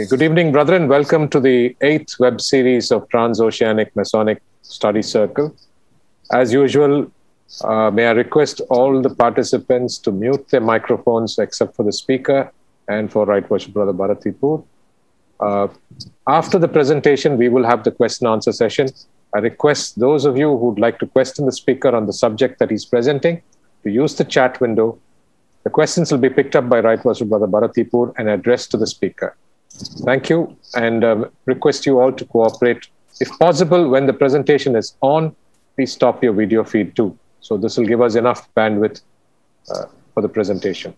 Okay, good evening, brethren. Welcome to the eighth web series of Transoceanic Masonic Study Circle. As usual, uh, may I request all the participants to mute their microphones except for the speaker and for Right Worship Brother Bharat Epur. Uh, after the presentation, we will have the question and answer session. I request those of you who'd like to question the speaker on the subject that he's presenting to use the chat window. The questions will be picked up by Right Worship Brother Bharat Epur and addressed to the speaker. Thank you, and um, request you all to cooperate. If possible, when the presentation is on, please stop your video feed too. So this will give us enough bandwidth uh, for the presentation.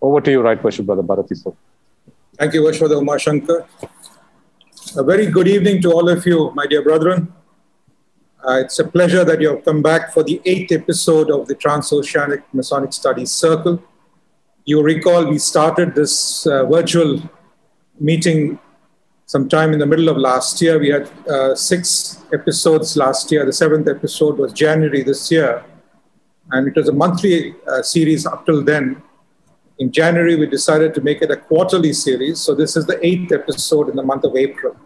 Over to you, Right Worship Brother Bharat Epur. Thank you, Vashwada Umar Shankar. A very good evening to all of you, my dear brethren. Uh, it's a pleasure that you have come back for the eighth episode of the Transoceanic Masonic Studies Circle. You recall we started this uh, virtual meeting sometime in the middle of last year. We had uh, six episodes last year. The seventh episode was January this year. And it was a monthly uh, series up till then. In January, we decided to make it a quarterly series. So this is the eighth episode in the month of April.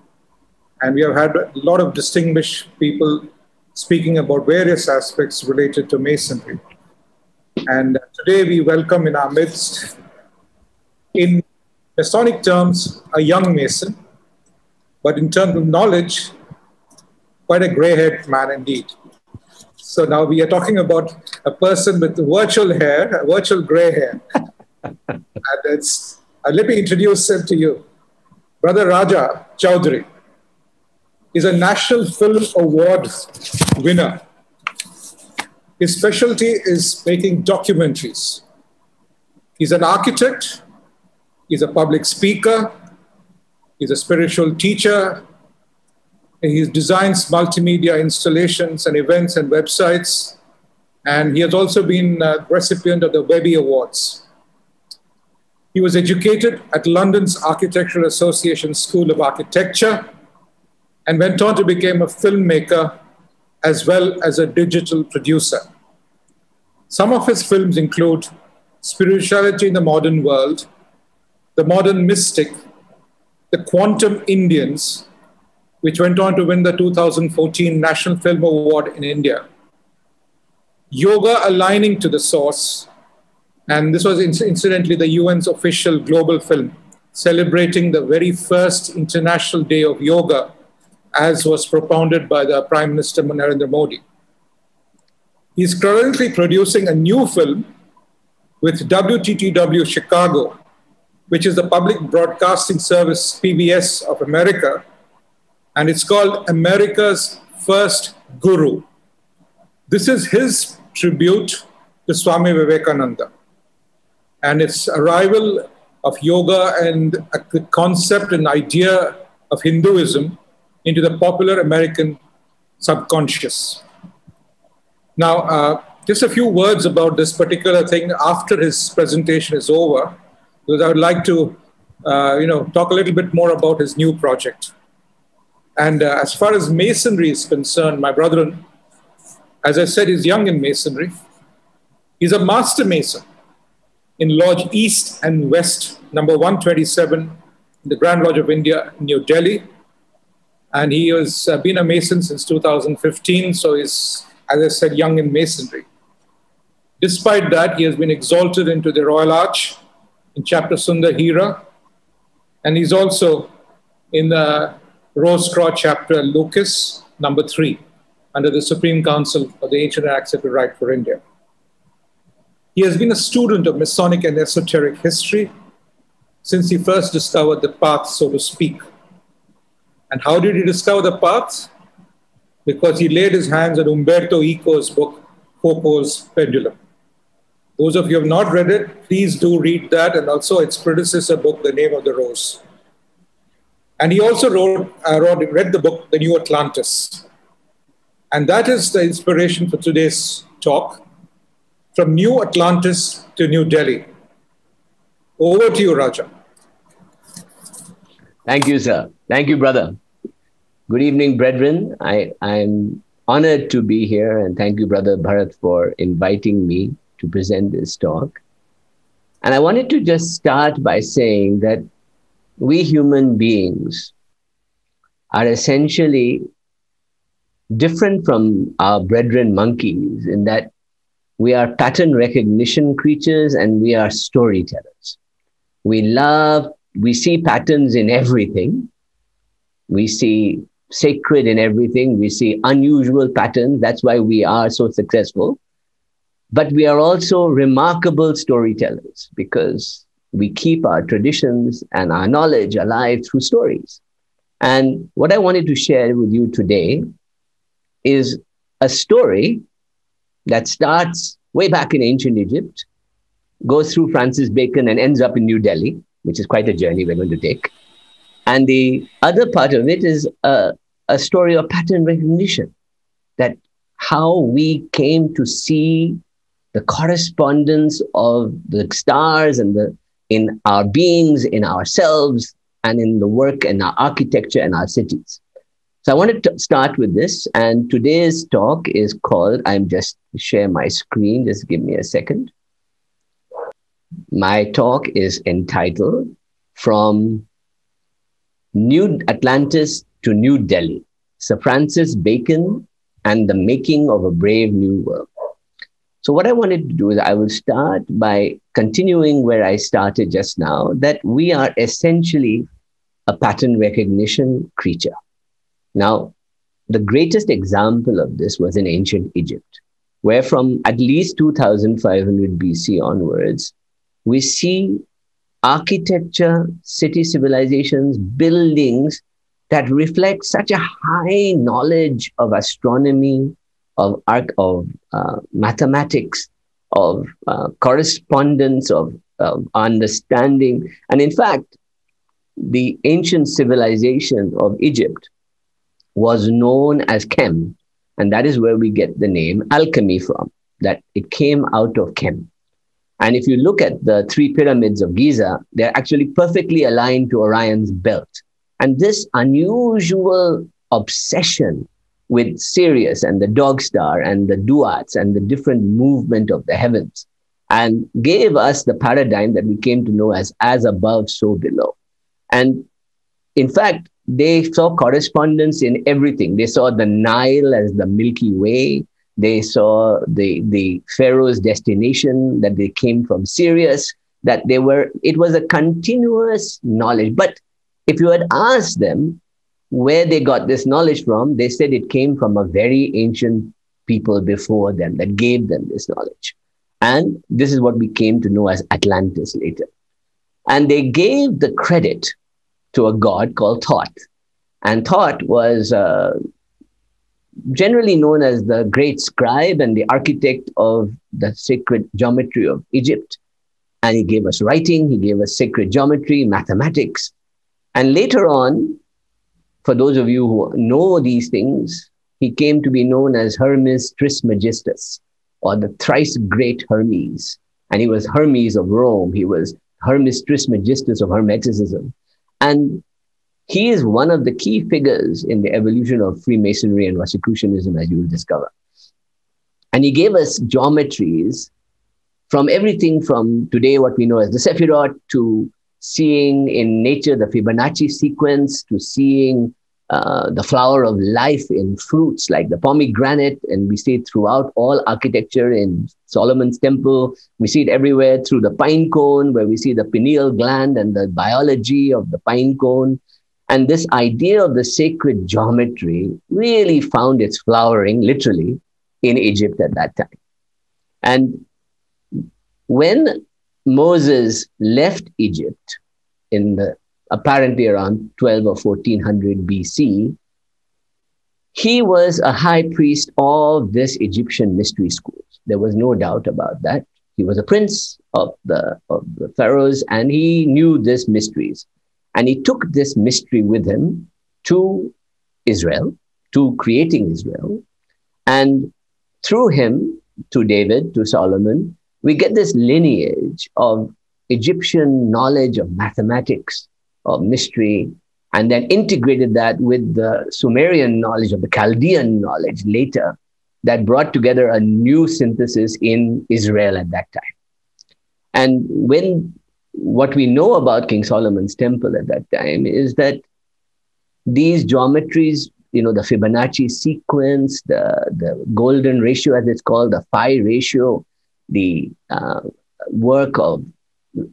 And we have had a lot of distinguished people speaking about various aspects related to Masonry. And today we welcome in our midst, in Masonic terms, a young Mason, but in terms of knowledge, quite a gray haired man indeed. So now we are talking about a person with virtual hair, virtual gray hair. and it's, uh, let me introduce him to you. Brother Raja Choudhury is a National Film Award winner. His specialty is making documentaries. He's an architect, he's a public speaker, he's a spiritual teacher, he designs multimedia installations and events and websites. And he has also been a recipient of the Webby Awards. He was educated at London's Architectural Association School of Architecture and went on to become a filmmaker as well as a digital producer. Some of his films include Spirituality in the Modern World, The Modern Mystic, The Quantum Indians, which went on to win the 2014 National Film Award in India. Yoga Aligning to the Source, and this was incidentally the UN's official global film, celebrating the very first International Day of Yoga, as was propounded by the Prime Minister Narendra Modi. He's currently producing a new film with WTTW Chicago, which is the Public Broadcasting Service, PBS of America, and it's called America's First Guru. This is his tribute to Swami Vivekananda and its arrival of yoga and a concept and idea of Hinduism into the popular American subconscious. Now, uh, just a few words about this particular thing after his presentation is over, because I would like to, uh, you know, talk a little bit more about his new project. And uh, as far as masonry is concerned, my brother, as I said, is young in masonry. He's a master mason in Lodge East and West, number 127, in the Grand Lodge of India, New Delhi. And he has uh, been a mason since 2015, so he's, as I said, young in masonry. Despite that, he has been exalted into the Royal Arch in Chapter Sundar Hira, and he's also in the Rose Cross Chapter Lucas, number three, under the Supreme Council of the Ancient and Accepted Rite for India. He has been a student of Masonic and esoteric history since he first discovered the path, so to speak. And how did he discover the path? Because he laid his hands on Umberto Eco's book, Foucault's Pendulum. Those of you have not read it, please do read that and also its predecessor book, The Name of the Rose. And he also wrote, uh, wrote, read the book, The New Atlantis. And that is the inspiration for today's talk from New Atlantis to New Delhi. Over to you, Raja. Thank you, sir. Thank you, brother. Good evening, brethren. I, I'm honored to be here, and thank you, Brother Bharat, for inviting me to present this talk. And I wanted to just start by saying that we human beings are essentially different from our brethren monkeys in that we are pattern recognition creatures and we are storytellers. We love, we see patterns in everything. We see sacred in everything. We see unusual patterns. That's why we are so successful. But we are also remarkable storytellers because we keep our traditions and our knowledge alive through stories. And what I wanted to share with you today is a story that starts way back in ancient Egypt, goes through Francis Bacon and ends up in New Delhi, which is quite a journey we're going to take. And the other part of it is a, a story of pattern recognition that how we came to see the correspondence of the stars and the in our beings, in ourselves, and in the work and our architecture and our cities. So I wanted to start with this, and today's talk is called. I'm just share my screen. Just give me a second. My talk is entitled "From New Atlantis to New Delhi: Sir Francis Bacon and the Making of a Brave New World." So what I wanted to do is I will start by continuing where I started just now. That we are essentially a pattern recognition creature now, the greatest example of this was in ancient Egypt, where from at least 2500 BC onwards, we see architecture, city civilizations, buildings that reflect such a high knowledge of astronomy, of arc, of uh, mathematics, of uh, correspondence, of, of understanding. And in fact, the ancient civilization of Egypt was known as Chem. And that is where we get the name alchemy from, that it came out of Chem. And if you look at the three pyramids of Giza, they're actually perfectly aligned to Orion's belt. And this unusual obsession with Sirius and the dog star and the duats and the different movement of the heavens and gave us the paradigm that we came to know as as above, so below. And in fact, they saw correspondence in everything. They saw the Nile as the Milky Way. They saw the, the Pharaoh's destination, that they came from Sirius, that they were, it was a continuous knowledge. But if you had asked them where they got this knowledge from, they said it came from a very ancient people before them that gave them this knowledge. And this is what we came to know as Atlantis later. And they gave the credit to a god called Thoth. And Thoth was uh, generally known as the great scribe and the architect of the sacred geometry of Egypt. And he gave us writing, he gave us sacred geometry, mathematics. And later on, for those of you who know these things, he came to be known as Hermes Trismegistus, or the thrice great Hermes. And he was Hermes of Rome. He was Hermes Trismegistus of Hermeticism. And he is one of the key figures in the evolution of Freemasonry and Rosicrucianism, as you will discover. And he gave us geometries from everything from today, what we know as the Sephirot, to seeing in nature the Fibonacci sequence, to seeing uh, the flower of life in fruits like the pomegranate, and we see it throughout all architecture in Solomon's temple. We see it everywhere through the pine cone, where we see the pineal gland and the biology of the pine cone. And this idea of the sacred geometry really found its flowering, literally, in Egypt at that time. And when Moses left Egypt in the apparently around 12 or 1400 BC, he was a high priest of this Egyptian mystery schools. There was no doubt about that. He was a prince of the, of the pharaohs and he knew these mysteries. And he took this mystery with him to Israel, to creating Israel. And through him to David, to Solomon, we get this lineage of Egyptian knowledge of mathematics, of mystery, and then integrated that with the Sumerian knowledge of the Chaldean knowledge later that brought together a new synthesis in Israel at that time. And when what we know about King Solomon's temple at that time is that these geometries, you know, the Fibonacci sequence, the, the golden ratio, as it's called, the phi ratio, the uh, work of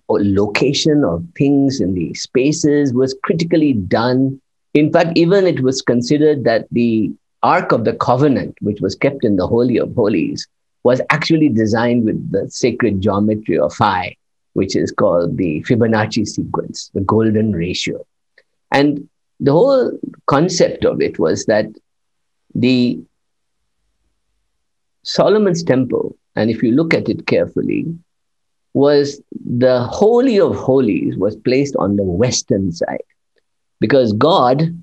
location of things in the spaces was critically done. In fact, even it was considered that the Ark of the Covenant, which was kept in the Holy of Holies, was actually designed with the sacred geometry of phi, which is called the Fibonacci sequence, the golden ratio. And the whole concept of it was that the Solomon's temple, and if you look at it carefully, was the Holy of Holies was placed on the western side because God,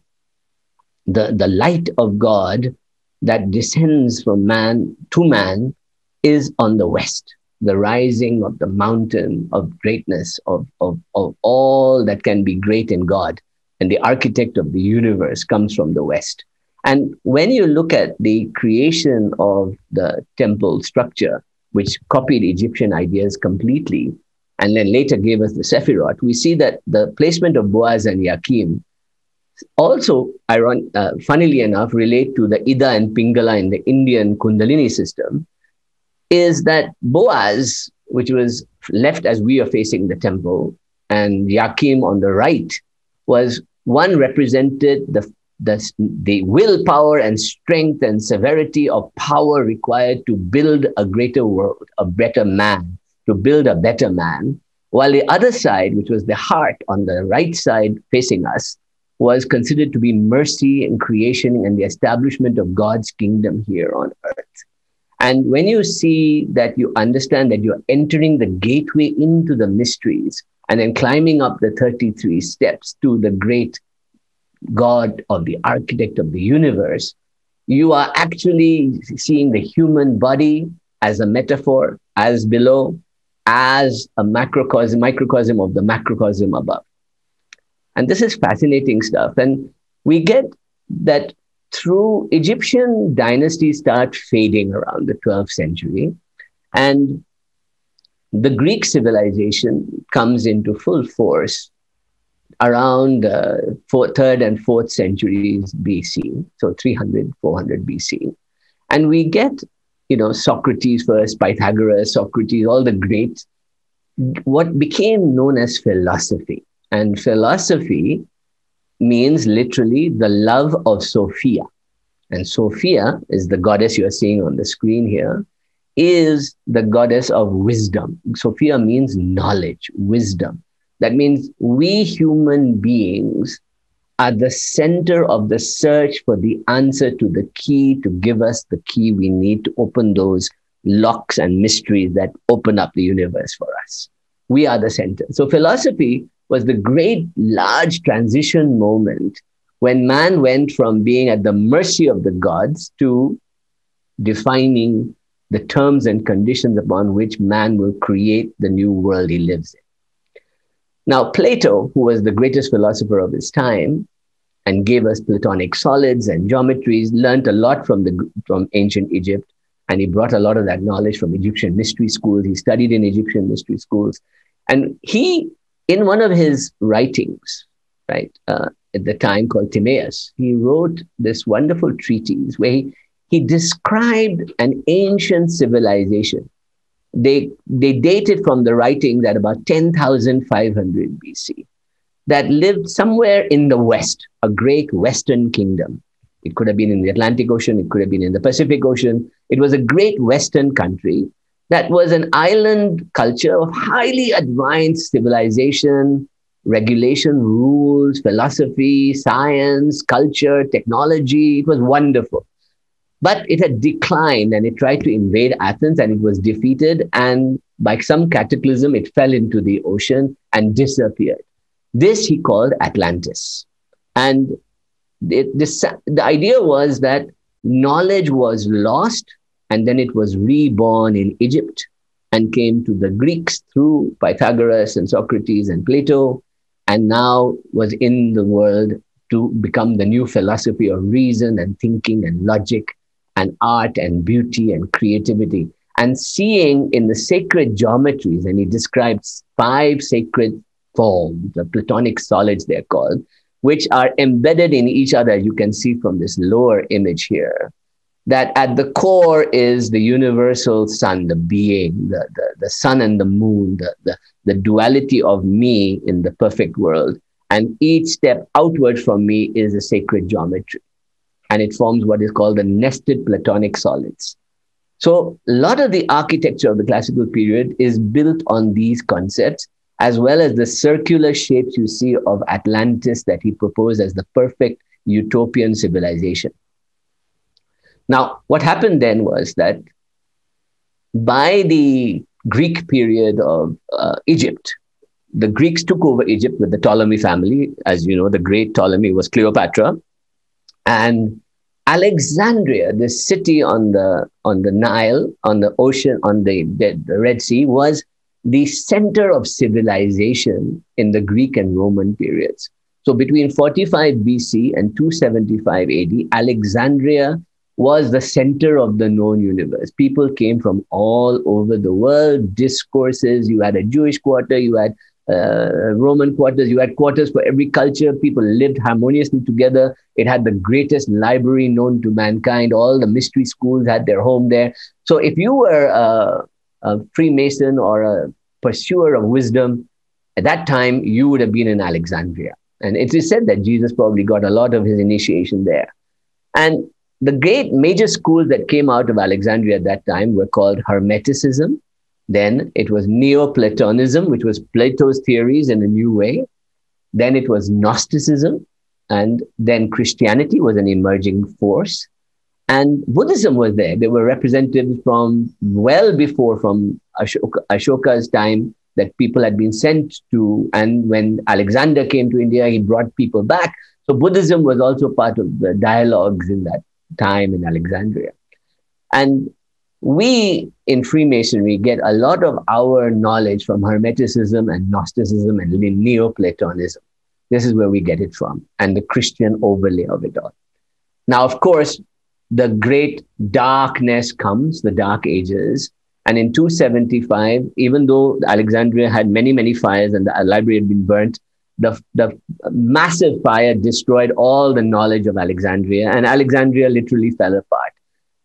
the, the light of God that descends from man to man, is on the west. The rising of the mountain of greatness, of, of, of all that can be great in God and the architect of the universe comes from the West. And when you look at the creation of the temple structure, which copied Egyptian ideas completely, and then later gave us the Sephirot, we see that the placement of Boaz and Yakim also, iron, uh, funnily enough, relate to the Ida and Pingala in the Indian Kundalini system, is that Boaz, which was left as we are facing the temple, and Yakim on the right, was one represented the, the, the willpower and strength and severity of power required to build a greater world, a better man, to build a better man. While the other side, which was the heart on the right side facing us, was considered to be mercy and creation and the establishment of God's kingdom here on earth. And when you see that, you understand that you're entering the gateway into the mysteries and then climbing up the 33 steps to the great God of the architect of the universe, you are actually seeing the human body as a metaphor, as below, as a macrocosm, microcosm of the macrocosm above. And this is fascinating stuff. And we get that through Egyptian dynasties start fading around the 12th century. And the Greek civilization comes into full force around uh, third and fourth centuries BC, so 300, 400 BC. And we get, you know, Socrates first, Pythagoras, Socrates, all the great, what became known as philosophy. And philosophy means literally the love of Sophia. And Sophia is the goddess you are seeing on the screen here is the goddess of wisdom. Sophia means knowledge, wisdom. That means we human beings are the center of the search for the answer to the key to give us the key we need to open those locks and mysteries that open up the universe for us. We are the center. So, philosophy was the great, large transition moment when man went from being at the mercy of the gods to defining the terms and conditions upon which man will create the new world he lives in. Now, Plato, who was the greatest philosopher of his time and gave us Platonic solids and geometries, learned a lot from, the, from ancient Egypt. And he brought a lot of that knowledge from Egyptian mystery schools. He studied in Egyptian mystery schools. And he, in one of his writings, right, uh, at the time called Timaeus, he wrote this wonderful treatise where he, he described an ancient civilization. They, they dated from the writings at about 10,500 BC that lived somewhere in the West, a great Western kingdom. It could have been in the Atlantic Ocean, it could have been in the Pacific Ocean. It was a great Western country that was an island culture of highly advanced civilization, regulation, rules, philosophy, science, culture, technology. It was wonderful. But it had declined and it tried to invade Athens and it was defeated. And by some cataclysm, it fell into the ocean and disappeared. This he called Atlantis. And it, this, the idea was that knowledge was lost and then it was reborn in Egypt and came to the Greeks through Pythagoras and Socrates and Plato, and now was in the world to become the new philosophy of reason and thinking and logic and art and beauty and creativity. and seeing in the sacred geometries, and he describes five sacred forms, the Platonic solids they're called, which are embedded in each other. You can see from this lower image here that at the core is the universal sun, the being, the, the, the sun and the moon, the, the, the duality of me in the perfect world. And each step outward from me is a sacred geometry. And it forms what is called the nested Platonic solids. So a lot of the architecture of the classical period is built on these concepts, as well as the circular shapes you see of Atlantis that he proposed as the perfect utopian civilization. Now, what happened then was that by the Greek period of uh, Egypt, the Greeks took over Egypt with the Ptolemy family. As you know, the great Ptolemy was Cleopatra. And Alexandria, the city on the, on the Nile, on the ocean, on the, the, the Red Sea, was the center of civilization in the Greek and Roman periods. So between 45 BC and 275 AD, Alexandria was the center of the known universe. People came from all over the world, discourses. You had a Jewish quarter, you had uh, Roman quarters, you had quarters for every culture. People lived harmoniously together. It had the greatest library known to mankind. All the mystery schools had their home there. So if you were a, a Freemason or a pursuer of wisdom, at that time, you would have been in Alexandria. And it is said that Jesus probably got a lot of his initiation there. And the great major schools that came out of Alexandria at that time were called Hermeticism. Then it was Neoplatonism, which was Plato's theories in a new way. Then it was Gnosticism. And then Christianity was an emerging force. And Buddhism was there. There were representatives from well before, from Ashoka, Ashoka's time, that people had been sent to. And when Alexander came to India, he brought people back. So Buddhism was also part of the dialogues in that time in Alexandria. And we in Freemasonry get a lot of our knowledge from Hermeticism and Gnosticism and Neoplatonism. This is where we get it from, and the Christian overlay of it all. Now, of course, the great darkness comes, the Dark Ages. And in 275, even though Alexandria had many, many fires and the library had been burnt, the, the massive fire destroyed all the knowledge of Alexandria, and Alexandria literally fell apart.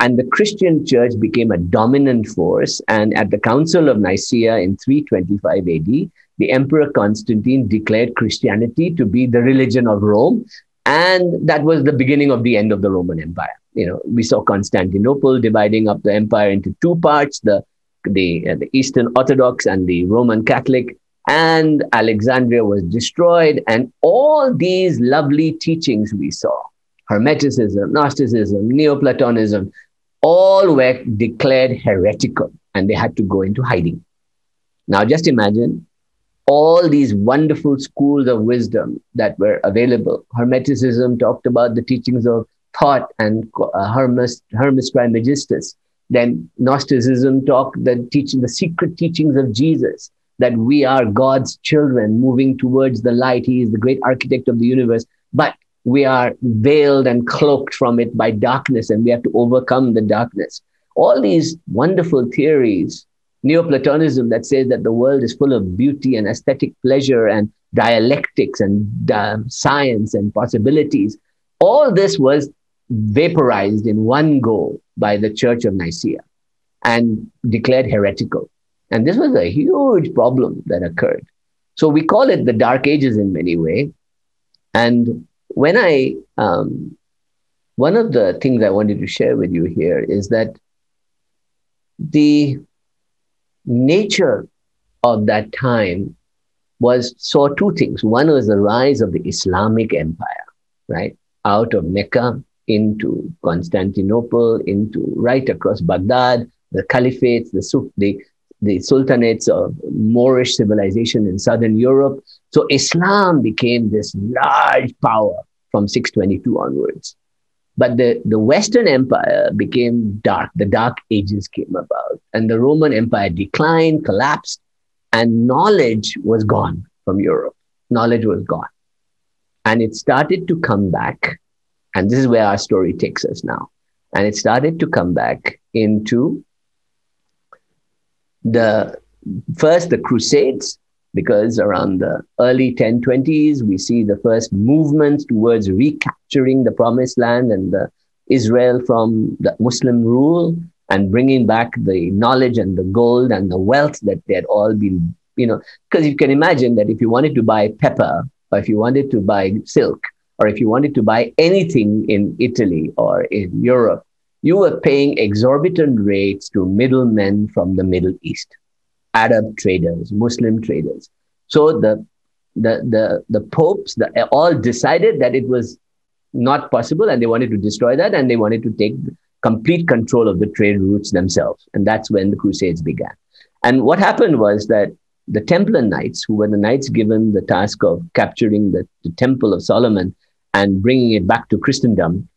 And the Christian church became a dominant force. And at the Council of Nicaea in 325 AD, the Emperor Constantine declared Christianity to be the religion of Rome. And that was the beginning of the end of the Roman Empire. You know, we saw Constantinople dividing up the empire into two parts, the, the, uh, the Eastern Orthodox and the Roman Catholic and Alexandria was destroyed. And all these lovely teachings we saw Hermeticism, Gnosticism, Neoplatonism all were declared heretical and they had to go into hiding. Now, just imagine all these wonderful schools of wisdom that were available. Hermeticism talked about the teachings of Thoth and uh, Hermes, Hermes Trismegistus. Then Gnosticism talked the teaching, the secret teachings of Jesus that we are God's children moving towards the light. He is the great architect of the universe, but we are veiled and cloaked from it by darkness, and we have to overcome the darkness. All these wonderful theories, Neoplatonism that says that the world is full of beauty and aesthetic pleasure and dialectics and uh, science and possibilities, all this was vaporized in one go by the Church of Nicaea and declared heretical. And this was a huge problem that occurred. So we call it the Dark Ages in many ways. And when I, um, one of the things I wanted to share with you here is that the nature of that time was saw two things. One was the rise of the Islamic Empire, right? Out of Mecca into Constantinople, into right across Baghdad, the caliphates, the, the the sultanates of Moorish civilization in southern Europe. So Islam became this large power from 622 onwards. But the, the Western Empire became dark. The Dark Ages came about, and the Roman Empire declined, collapsed, and knowledge was gone from Europe. Knowledge was gone. And it started to come back. And this is where our story takes us now. And it started to come back into the first the Crusades, because around the early 1020s, we see the first movements towards recapturing the promised land and the Israel from the Muslim rule and bringing back the knowledge and the gold and the wealth that they had all been, you know, because you can imagine that if you wanted to buy pepper or if you wanted to buy silk or if you wanted to buy anything in Italy or in Europe, you were paying exorbitant rates to middlemen from the Middle East, Arab traders, Muslim traders. So the the the the popes the, all decided that it was not possible and they wanted to destroy that and they wanted to take complete control of the trade routes themselves. And that's when the Crusades began. And what happened was that the Templar Knights, who were the knights given the task of capturing the, the Temple of Solomon and bringing it back to Christendom,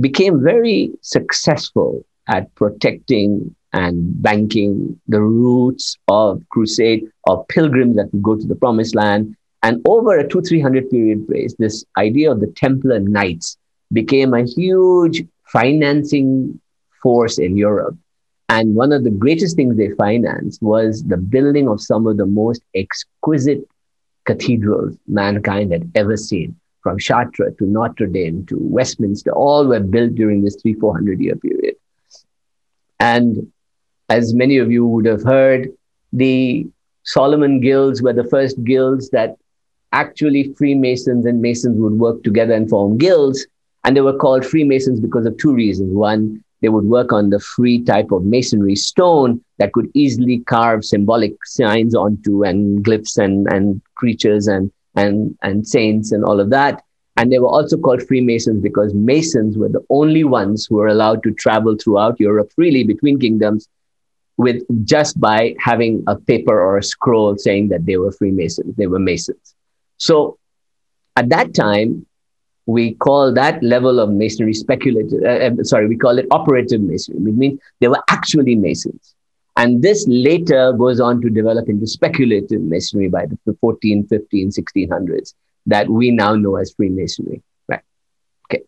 became very successful at protecting and banking the roots of crusade of pilgrims that would go to the promised land and over a two, 300 period phase, this idea of the Templar Knights became a huge financing force in Europe. And one of the greatest things they financed was the building of some of the most exquisite cathedrals mankind had ever seen, from Chartres to Notre Dame to Westminster, all were built during this three, 400 year period. And as many of you would have heard, the Solomon guilds were the first guilds that actually Freemasons and Masons would work together and form guilds. And they were called Freemasons because of two reasons. One, they would work on the free type of masonry stone that could easily carve symbolic signs onto and glyphs and, and creatures and, and, and saints and all of that. And they were also called Freemasons because Masons were the only ones who were allowed to travel throughout Europe freely between kingdoms with just by having a paper or a scroll saying that they were Freemasons, they were Masons. So at that time, we call that level of masonry speculative, uh, uh, sorry, we call it operative masonry. It means they were actually masons. And this later goes on to develop into speculative masonry by the 14, 15, 1600s that we now know as Freemasonry. Right. Okay.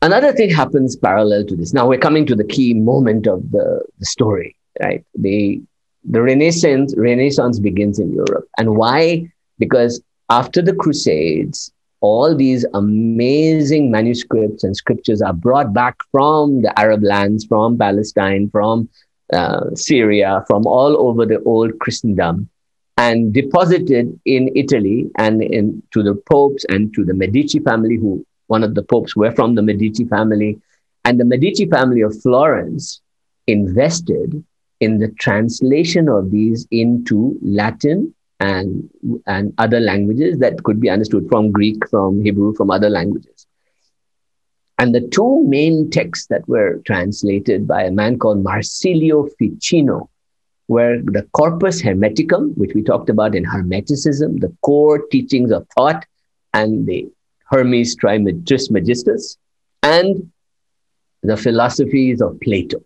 Another thing happens parallel to this. Now we're coming to the key moment of the, the story, right? The the Renaissance, Renaissance begins in Europe. And why? Because after the Crusades, all these amazing manuscripts and scriptures are brought back from the Arab lands, from Palestine, from uh, Syria, from all over the old Christendom, and deposited in Italy and in, to the popes and to the Medici family, who one of the popes were from the Medici family. And the Medici family of Florence invested in the translation of these into Latin and, and other languages that could be understood from Greek, from Hebrew, from other languages. And the two main texts that were translated by a man called Marsilio Ficino were the Corpus Hermeticum, which we talked about in Hermeticism, the core teachings of Thoth, and the Hermes Trismegistus, and the philosophies of Plato.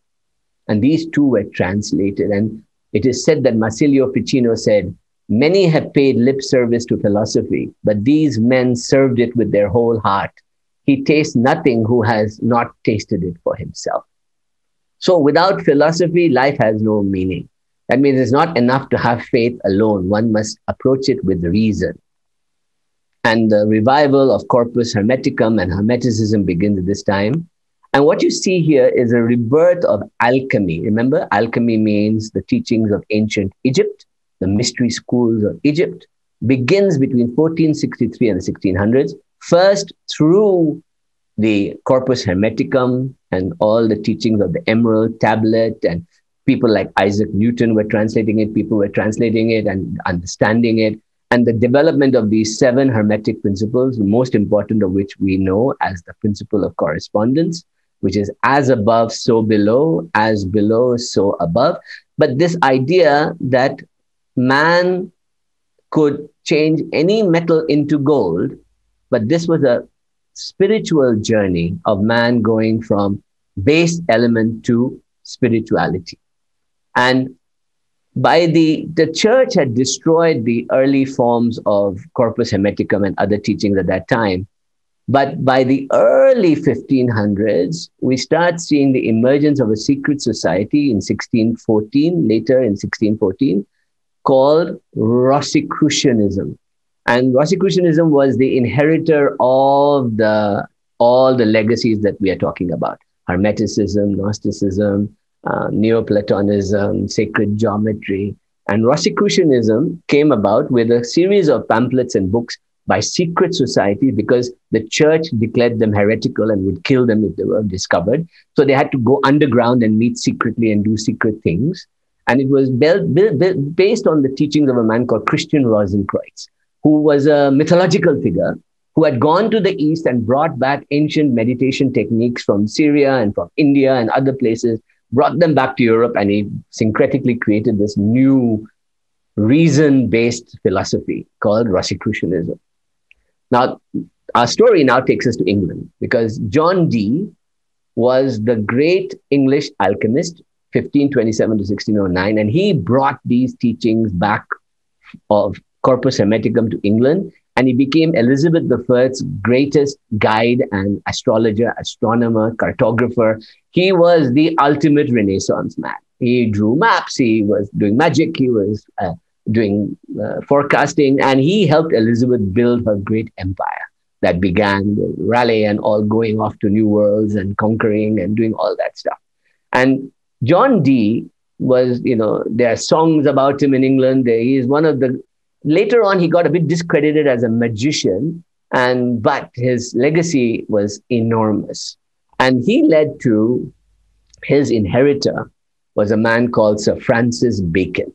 And these two were translated. And it is said that Marsilio Ficino said, Many have paid lip service to philosophy, but these men served it with their whole heart. He tastes nothing who has not tasted it for himself. So without philosophy, life has no meaning. That means it's not enough to have faith alone. One must approach it with reason. And the revival of Corpus Hermeticum and Hermeticism begins at this time. And what you see here is a rebirth of alchemy. Remember, alchemy means the teachings of ancient Egypt, the mystery schools of Egypt, begins between 1463 and the 1600s, first through the Corpus Hermeticum and all the teachings of the Emerald Tablet, and people like Isaac Newton were translating it, people were translating it and understanding it. And the development of these seven Hermetic principles, the most important of which we know as the principle of correspondence, which is as above, so below, as below, so above. But this idea that man could change any metal into gold, but this was a spiritual journey of man going from base element to spirituality. And by the the church had destroyed the early forms of corpus hermeticum and other teachings at that time But by the early 1500s, we start seeing the emergence of a secret society in 1614, later in 1614, called Rosicrucianism. And Rosicrucianism was the inheritor of the all the legacies that we are talking about Hermeticism, Gnosticism, uh, Neoplatonism, sacred geometry. And Rosicrucianism came about with a series of pamphlets and books by secret societies because the church declared them heretical and would kill them if they were discovered. So they had to go underground and meet secretly and do secret things. And it was built, built, built based on the teachings of a man called Christian Rosenkreuz, who was a mythological figure who had gone to the East and brought back ancient meditation techniques from Syria and from India and other places, brought them back to Europe, and he syncretically created this new reason based philosophy called Rosicrucianism. Now, our story now takes us to England because John Dee was the great English alchemist 1527 to 1609. And he brought these teachings back of Corpus Hermeticum to England. And he became Elizabeth I's greatest guide and astrologer, astronomer, cartographer. He was the ultimate Renaissance man. He drew maps, he was doing magic, he was uh, doing uh, forecasting, and he helped Elizabeth build her great empire that began with Raleigh and all going off to new worlds and conquering and doing all that stuff. And John Dee was, you know, there are songs about him in England. He is one of the, later on, he got a bit discredited as a magician, and but his legacy was enormous. And he led to his inheritor was a man called Sir Francis Bacon.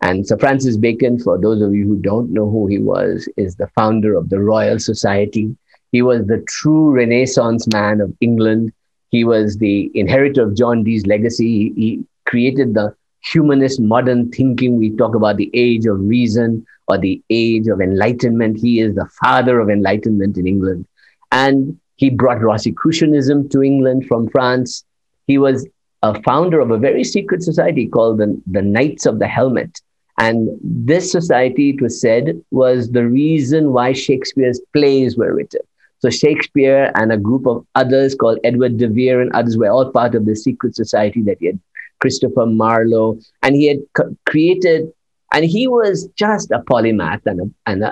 And Sir Francis Bacon, for those of you who don't know who he was, is the founder of the Royal Society. He was the true Renaissance man of England. He was the inheritor of John Dee's legacy. He created the humanist modern thinking. We talk about the age of reason or the age of enlightenment. He is the father of enlightenment in England. And he brought Rosicrucianism to England from France. He was a founder of a very secret society called the, the Knights of the Helmet. And this society, it was said, was the reason why Shakespeare's plays were written. So Shakespeare and a group of others called Edward de Vere and others were all part of the secret society that he had, Christopher Marlowe, and he had created, and he was just a polymath and an and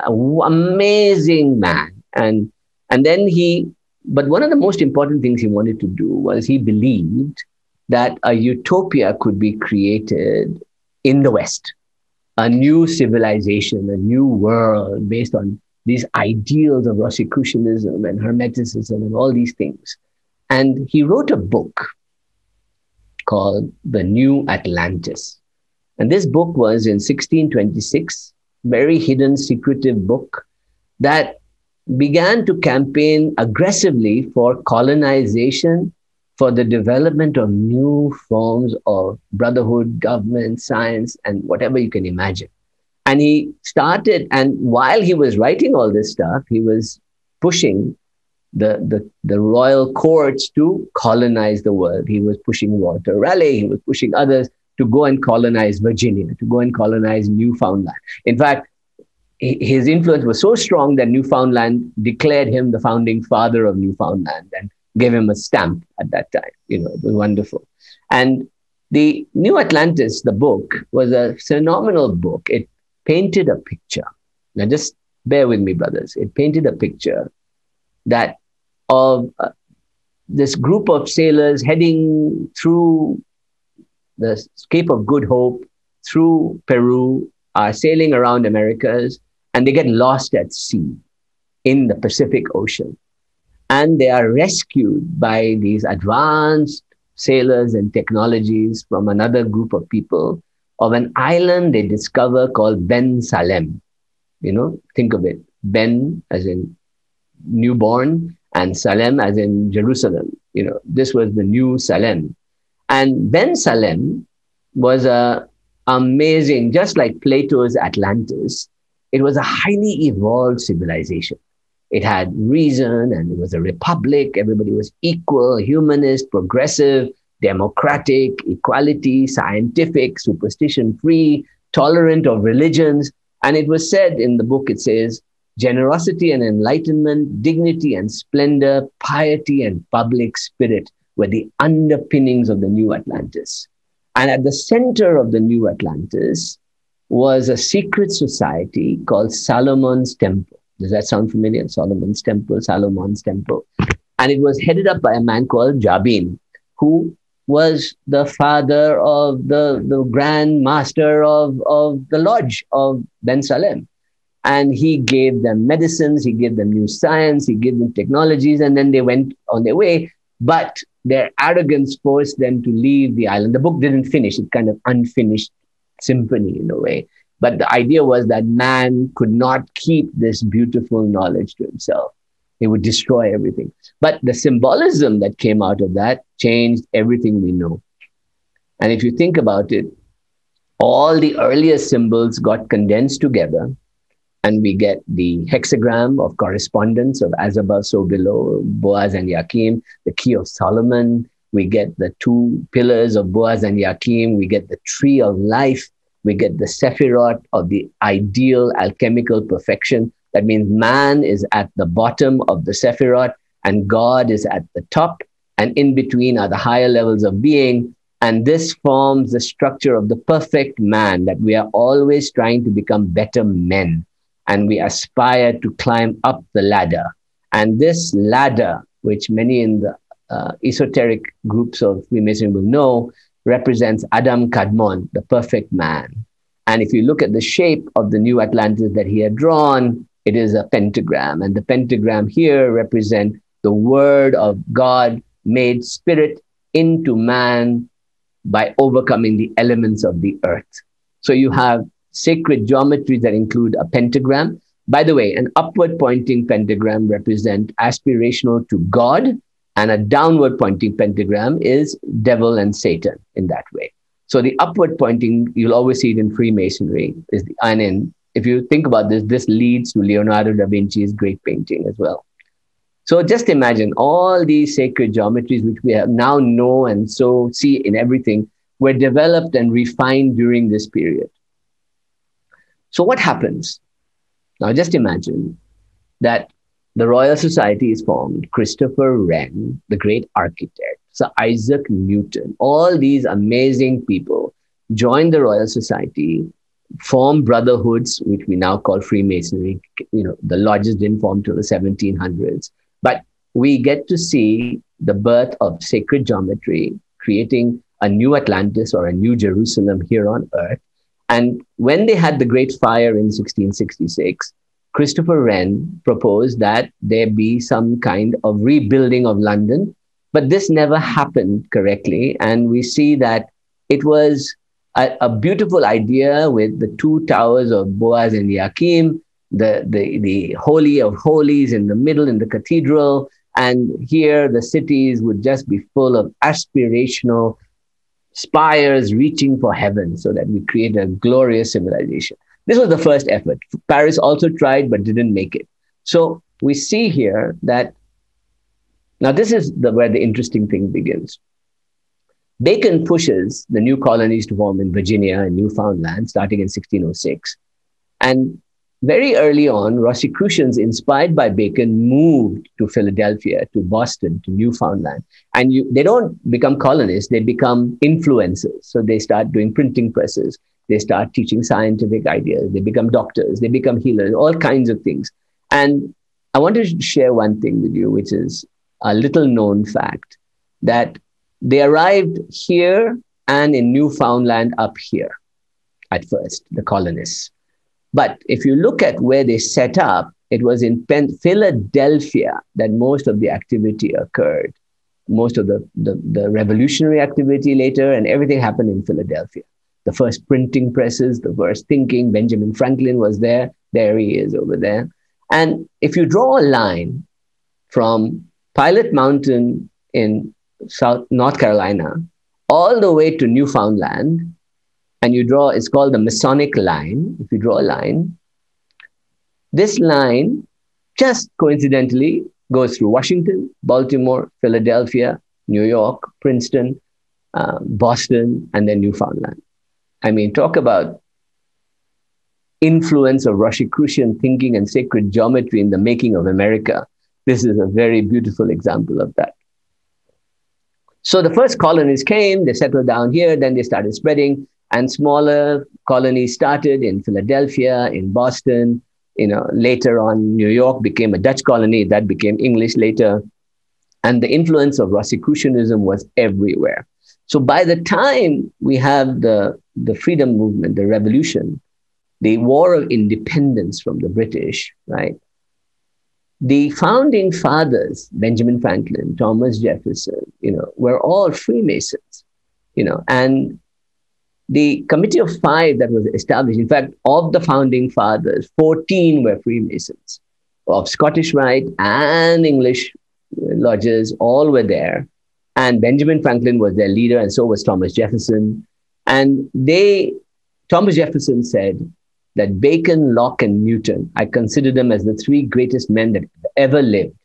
amazing man. And, and then he, but one of the most important things he wanted to do was he believed that a utopia could be created in the West, a new civilization, a new world based on these ideals of Rosicrucianism and Hermeticism and all these things. And he wrote a book called The New Atlantis. And this book was in 1626, very hidden, secretive book that began to campaign aggressively for colonization, for the development of new forms of brotherhood, government, science, and whatever you can imagine. And he started, and while he was writing all this stuff, he was pushing the, the, the royal courts to colonize the world. He was pushing Walter Raleigh, he was pushing others to go and colonize Virginia, to go and colonize Newfoundland. In fact, his influence was so strong that Newfoundland declared him the founding father of Newfoundland and gave him a stamp at that time. You know, it was wonderful. And the New Atlantis, the book, was a phenomenal book. It painted a picture. Now, just bear with me, brothers. It painted a picture that of uh, this group of sailors heading through the Cape of Good Hope, through Peru, are sailing around Americas, and they get lost at sea in the Pacific Ocean. And they are rescued by these advanced sailors and technologies from another group of people of an island they discover called Ben Salem. You know, think of it. Ben as in newborn and Salem as in Jerusalem. You know, this was the new Salem. And Ben Salem was a amazing, just like Plato's Atlantis, it was a highly evolved civilization. It had reason and it was a republic. Everybody was equal, humanist, progressive democratic, equality, scientific, superstition free, tolerant of religions. And it was said in the book, it says, generosity and enlightenment, dignity and splendor, piety and public spirit were the underpinnings of the new Atlantis. And at the center of the new Atlantis was a secret society called Solomon's Temple. Does that sound familiar? Solomon's Temple, Solomon's Temple. And it was headed up by a man called Jabin, who was the father of the, the grand master of, of the lodge of Ben Salem. And he gave them medicines, he gave them new science, he gave them technologies, and then they went on their way. But their arrogance forced them to leave the island. The book didn't finish, it kind of unfinished symphony in a way. But the idea was that man could not keep this beautiful knowledge to himself. It would destroy everything. But the symbolism that came out of that changed everything we know. And if you think about it, all the earlier symbols got condensed together and we get the hexagram of correspondence of as above, so below, Boaz and Yakim, the key of Solomon. We get the two pillars of Boaz and Yakim. We get the tree of life. We get the Sephirot of the ideal alchemical perfection. That means man is at the bottom of the Sephirot and God is at the top. And in between are the higher levels of being. And this forms the structure of the perfect man that we are always trying to become better men and we aspire to climb up the ladder. And this ladder, which many in the uh, esoteric groups of Freemasonry will know, represents Adam Kadmon, the perfect man. And if you look at the shape of the new Atlantis that he had drawn, it is a pentagram. And the pentagram here represents the word of God made spirit into man by overcoming the elements of the earth. So you have sacred geometries that include a pentagram. By the way, an upward pointing pentagram represents aspirational to God, and a downward pointing pentagram is devil and Satan in that way. So the upward pointing, you'll always see it in Freemasonry, is the and in if you think about this, this leads to Leonardo da Vinci's great painting as well. So just imagine all these sacred geometries, which we have now know and so see in everything, were developed and refined during this period. So what happens? Now just imagine that the Royal Society is formed. Christopher Wren, the great architect, Sir Isaac Newton, all these amazing people join the Royal Society, form brotherhoods, which we now call Freemasonry. You know, the lodges didn't form till the 1700s. But we get to see the birth of sacred geometry, creating a new Atlantis or a new Jerusalem here on earth. And when they had the Great Fire in 1666, Christopher Wren proposed that there be some kind of rebuilding of London, but this never happened correctly. And we see that it was a, a beautiful idea with the two towers of Boaz and Yakim, the, the, the Holy of Holies in the middle in the cathedral. And here the cities would just be full of aspirational spires reaching for heaven so that we create a glorious civilization. This was the first effort. Paris also tried but didn't make it. So we see here that now this is the, where the interesting thing begins. Bacon pushes the new colonies to form in Virginia and Newfoundland starting in 1606. And very early on, Rosicrucians, inspired by Bacon, moved to Philadelphia, to Boston, to Newfoundland. And you, they don't become colonists, they become influencers. So they start doing printing presses, they start teaching scientific ideas, they become doctors, they become healers, all kinds of things. And I want to share one thing with you, which is a little known fact that they arrived here and in Newfoundland up here at first, the colonists. But if you look at where they set up, it was in Pen- Philadelphia that most of the activity occurred. Most of the, the, the revolutionary activity later, and everything happened in Philadelphia. The first printing presses, the first thinking, Benjamin Franklin was there. There he is over there. And if you draw a line from Pilot Mountain in South North Carolina all the way to Newfoundland, and you draw, it's called the Masonic line. If you draw a line, this line just coincidentally goes through Washington, Baltimore, Philadelphia, New York, Princeton, uh, Boston, and then Newfoundland. I mean, talk about influence of Rosicrucian thinking and sacred geometry in the making of America. This is a very beautiful example of that. So the first colonists came, they settled down here, then they started spreading, and smaller colonies started in Philadelphia, in Boston. You know, later on, New York became a Dutch colony, that became English later. And the influence of Rosicrucianism was everywhere. So by the time we have the, the freedom movement, the revolution, the war of independence from the British, right? The founding fathers, Benjamin Franklin, Thomas Jefferson, you know, were all Freemasons, you know, and the committee of five that was established, in fact, of the founding fathers, 14 were Freemasons of Scottish Rite and English lodges, all were there. And Benjamin Franklin was their leader, and so was Thomas Jefferson. And they, Thomas Jefferson said that Bacon, Locke, and Newton, I consider them as the three greatest men that ever lived,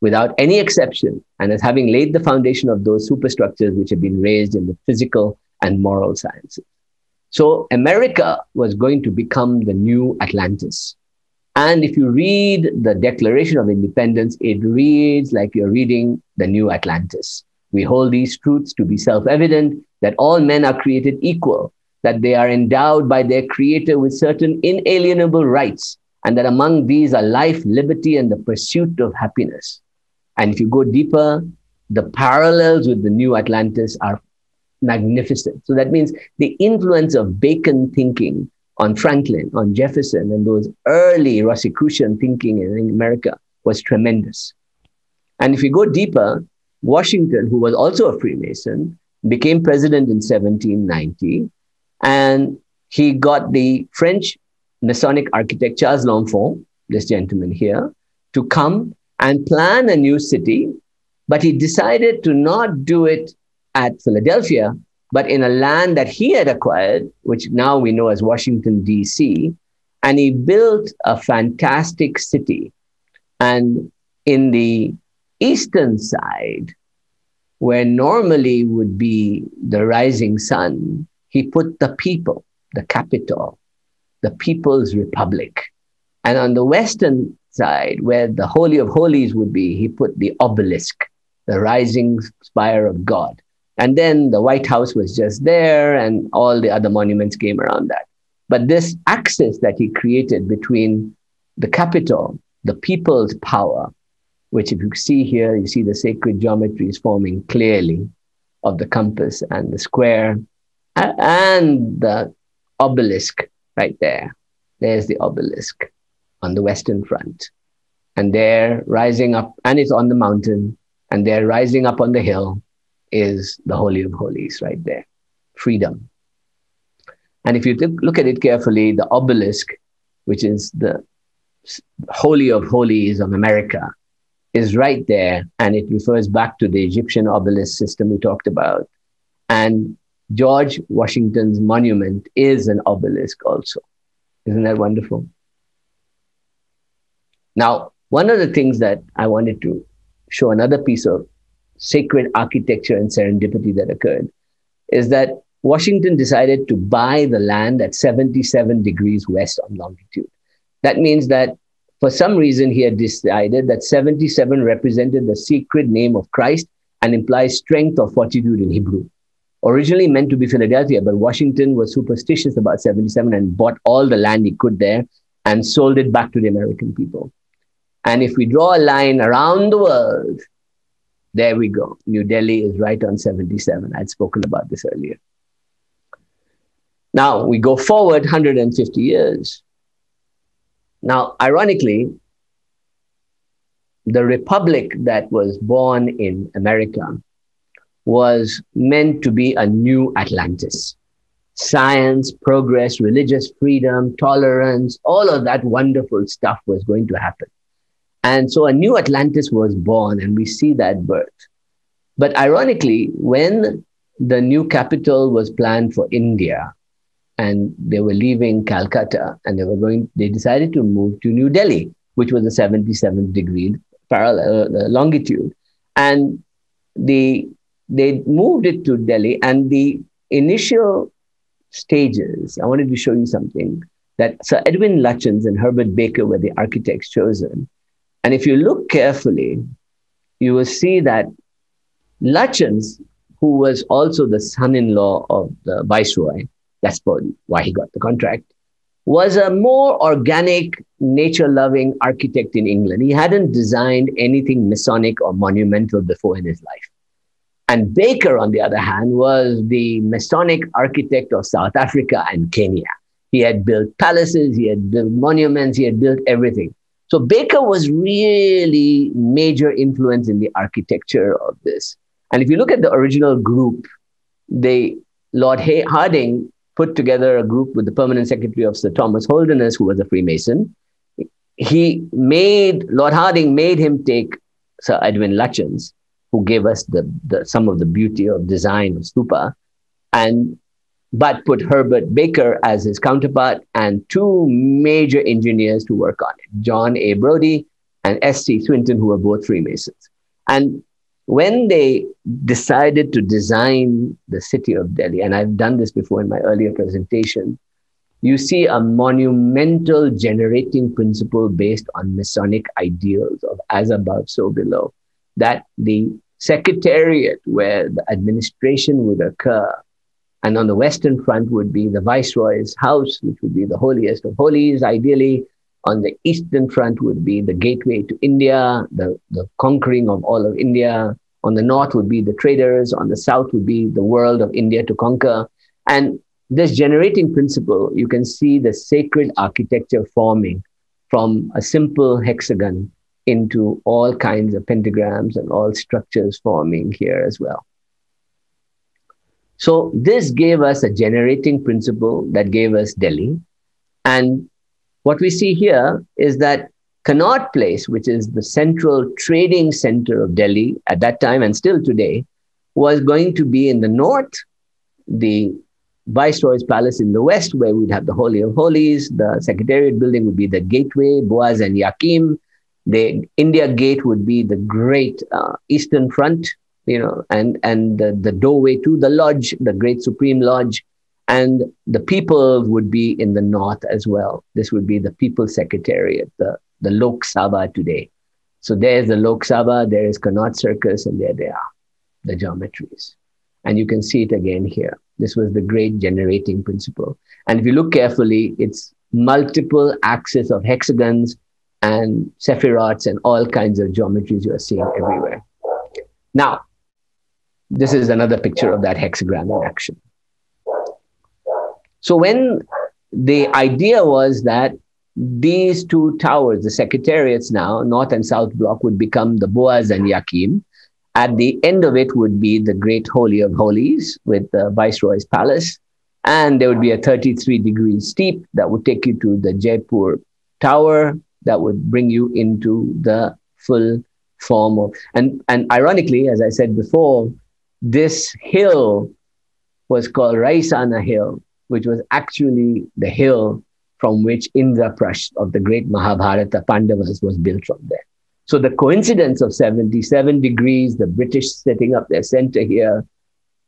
without any exception, and as having laid the foundation of those superstructures which have been raised in the physical and moral sciences. So America was going to become the new Atlantis. And if you read the Declaration of Independence, it reads like you're reading the new Atlantis. We hold these truths to be self evident that all men are created equal, that they are endowed by their Creator with certain inalienable rights, and that among these are life, liberty, and the pursuit of happiness. And if you go deeper, the parallels with the new Atlantis are magnificent. So that means the influence of Bacon thinking on Franklin, on Jefferson, and those early Rosicrucian thinking in America was tremendous. And if you go deeper, Washington, who was also a Freemason, became president in 1790, and he got the French Masonic architect Charles L'Enfant, this gentleman here, to come and plan a new city, but he decided to not do it at Philadelphia, but in a land that he had acquired, which now we know as Washington, D.C., and he built a fantastic city. And in the eastern side, where normally would be the rising sun, he put the people, the capital, the People's Republic. And on the western side, where the Holy of Holies would be, he put the obelisk, the rising spire of God. And then the White House was just there, and all the other monuments came around that. But this axis that he created between the capital, the people's power, which if you see here, you see the sacred geometry is forming clearly of the compass and the square and the obelisk right there. There's the obelisk on the western front. And there, rising up, and it's on the mountain, and they're rising up on the hill is the Holy of Holies right there freedom. And if you look at it carefully, the obelisk, which is the Holy of Holies of America, is right there. And it refers back to the Egyptian obelisk system we talked about. And George Washington's monument is an obelisk also. Isn't that wonderful? Now, one of the things that I wanted to show another piece of sacred architecture and serendipity that occurred is that Washington decided to buy the land at 77 degrees west on longitude. That means that for some reason he had decided that 77 represented the sacred name of Christ and implies strength or fortitude in Hebrew. Originally meant to be Philadelphia, but Washington was superstitious about 77 and bought all the land he could there and sold it back to the American people. And if we draw a line around the world, there we go. New Delhi is right on 77. I'd spoken about this earlier. Now we go forward 150 years. Now, ironically, the republic that was born in America was meant to be a new Atlantis. Science, progress, religious freedom, tolerance, all of that wonderful stuff was going to happen. And so a new Atlantis was born, and we see that birth. But ironically, when the new capital was planned for India, and they were leaving Calcutta, and they were going, they decided to move to New Delhi, which was a 77 degree parallel uh, longitude, and the they moved it to Delhi, and the initial stages. I wanted to show you something. that Sir Edwin Lutyens and Herbert Baker were the architects chosen. And if you look carefully, you will see that Lutyens, who was also the son in law of the viceroy, that's why he got the contract, was a more organic, nature loving architect in England. He hadn't designed anything Masonic or monumental before in his life. And Baker, on the other hand, was the Masonic architect of South Africa and Kenya. He had built palaces, he had built monuments, he had built everything. So Baker was really major influence in the architecture of this. And if you look at the original group, they Lord Hardinge put together a group with the permanent secretary of Sir Thomas Holderness, who was a Freemason. He made, Lord Hardinge made him take Sir Edwin Lutyens, who gave us the, the, some of the beauty of design of stupa, and but put Herbert Baker as his counterpart and two major engineers to work on it, John A. Brodie and S.C. Swinton, who were both Freemasons. And when they decided to design the city of Delhi, and I've done this before in my earlier presentation, you see a monumental generating principle based on Masonic ideals of as above, so below, that the secretariat where the administration would occur, and on the western front would be the viceroy's house, which would be the holiest of holies, ideally, on the eastern front would be the gateway to India, the, the conquering of all of India. On the north would be the traders. On the south would be the world of India to conquer. And this generating principle, you can see the sacred architecture forming from a simple hexagon into all kinds of pentagrams and all structures forming here as well. So this gave us a generating principle that gave us Delhi. And what we see here is that Connaught Place, which is the central trading center of Delhi at that time and still today, was going to be in the north, the Viceroy's Palace in the west, where we'd have the Holy of Holies. The Secretariat building would be the gateway, Boaz and Yakim. The India Gate would be the great uh, eastern front, you know, and, and the, the doorway to the lodge, the great Supreme Lodge. And the people would be in the north as well. This would be the People's Secretariat, the, the Lok Sabha today. So there's the Lok Sabha, there is Connaught Circus, and there they are, the geometries. And you can see it again here. This was the great generating principle. And if you look carefully, it's multiple axes of hexagons and sephirots and all kinds of geometries you are seeing everywhere. Now, this is another picture of that hexagram in action. So when the idea was that these two towers, the secretariats now, North and South Block, would become the Boaz and Yakim. At the end of it would be the Great Holy of Holies with the Viceroy's Palace. And there would be a 33 degree steep that would take you to the Jaipur Tower that would bring you into the full form of. And, and ironically, as I said before, this hill was called Raisina Hill which was actually the hill from which Indraprasth of the great Mahabharata Pandavas was built from there. So the coincidence of 77 degrees, the British setting up their center here,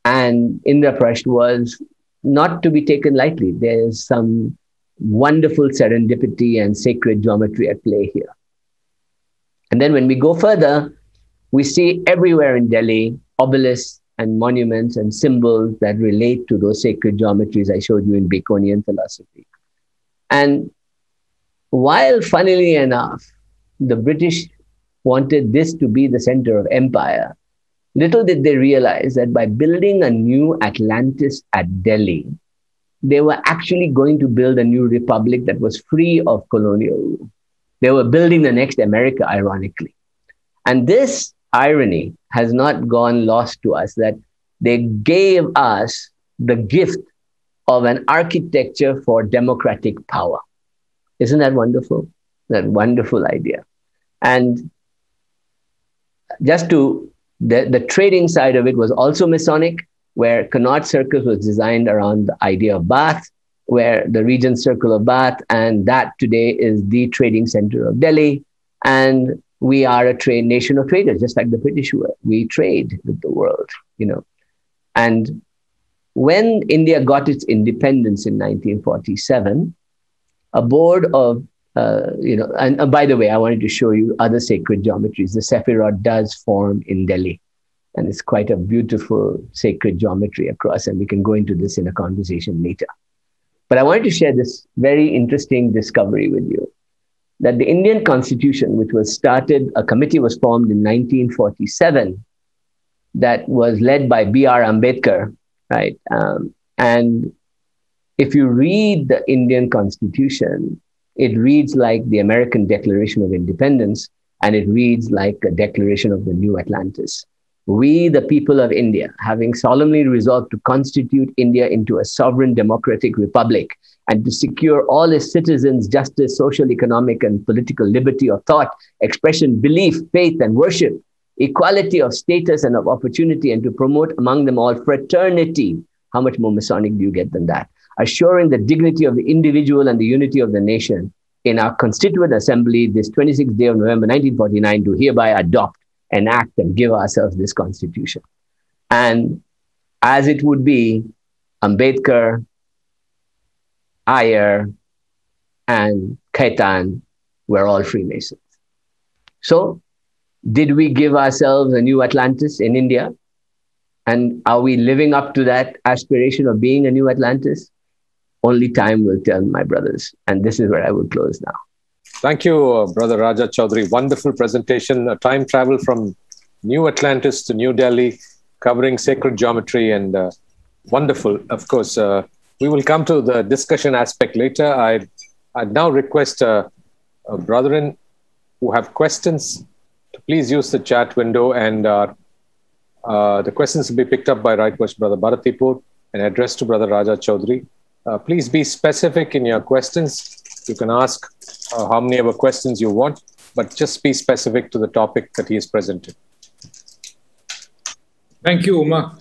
and Indraprasth was not to be taken lightly. There's some wonderful serendipity and sacred geometry at play here. And then when we go further, we see everywhere in Delhi obelisks and monuments and symbols that relate to those sacred geometries I showed you in Baconian philosophy. And while, funnily enough, the British wanted this to be the center of empire, little did they realize that by building a new Atlantis at Delhi, they were actually going to build a new republic that was free of colonial rule. They were building the next America, ironically. And this irony has not gone lost to us that they gave us the gift of an architecture for democratic power. Isn't that wonderful? That wonderful idea. And just to the, the trading side of it was also Masonic, where Connaught Circus was designed around the idea of Bath, where the Regent Circle of Bath, and that today is the trading center of Delhi. And we are a trade nation of traders, just like the British were. We trade with the world, you know. And when India got its independence in 1947, a board of, uh, you know, and uh, by the way, I wanted to show you other sacred geometries. The Sephirot does form in Delhi, and it's quite a beautiful sacred geometry across, and we can go into this in a conversation later. But I wanted to share this very interesting discovery with you that the Indian Constitution, which was started, a committee was formed in 1947 that was led by B.R. Ambedkar, right? Um, and if you read the Indian Constitution, it reads like the American Declaration of Independence, and it reads like a declaration of the New Atlantis. We, the people of India, having solemnly resolved to constitute India into a sovereign democratic republic and to secure all its citizens justice, social, economic, and political liberty of thought, expression, belief, faith, and worship, equality of status and of opportunity, and to promote among them all fraternity. How much more Masonic do you get than that? Assuring the dignity of the individual and the unity of the nation in our Constituent Assembly this 26th day of November 1949 to hereby adopt, enact, and give ourselves this Constitution. And as it would be, Ambedkar, Iyer, and Khaitan were all Freemasons. So did we give ourselves a new Atlantis in India? And are we living up to that aspiration of being a new Atlantis? Only time will tell, my brothers. And this is where I will close now. Thank you, uh, Brother Raja Choudhury. Wonderful presentation. A time travel from New Atlantis to New Delhi, covering sacred geometry and uh, wonderful. Of course, uh, we will come to the discussion aspect later. I I now request uh, uh, brethren who have questions to please use the chat window and uh, uh, the questions will be picked up by Right Watch Brother Bharat Epur and addressed to Brother Raja Choudhury. Uh, please be specific in your questions. You can ask uh, how many ever questions you want, but just be specific to the topic that he is presented. Thank you, Uma.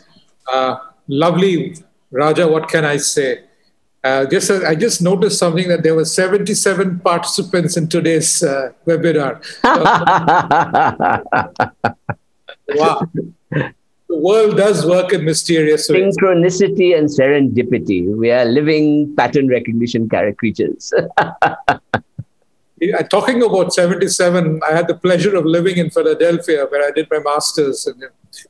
Lovely, Raja. What can I say? Uh, just uh, I just noticed something that there were 77 participants in today's uh, webinar. wow. The world does work in mysterious ways. Synchronicity and serendipity. We are living pattern recognition creatures. Talking about 77, I had the pleasure of living in Philadelphia where I did my master's. And,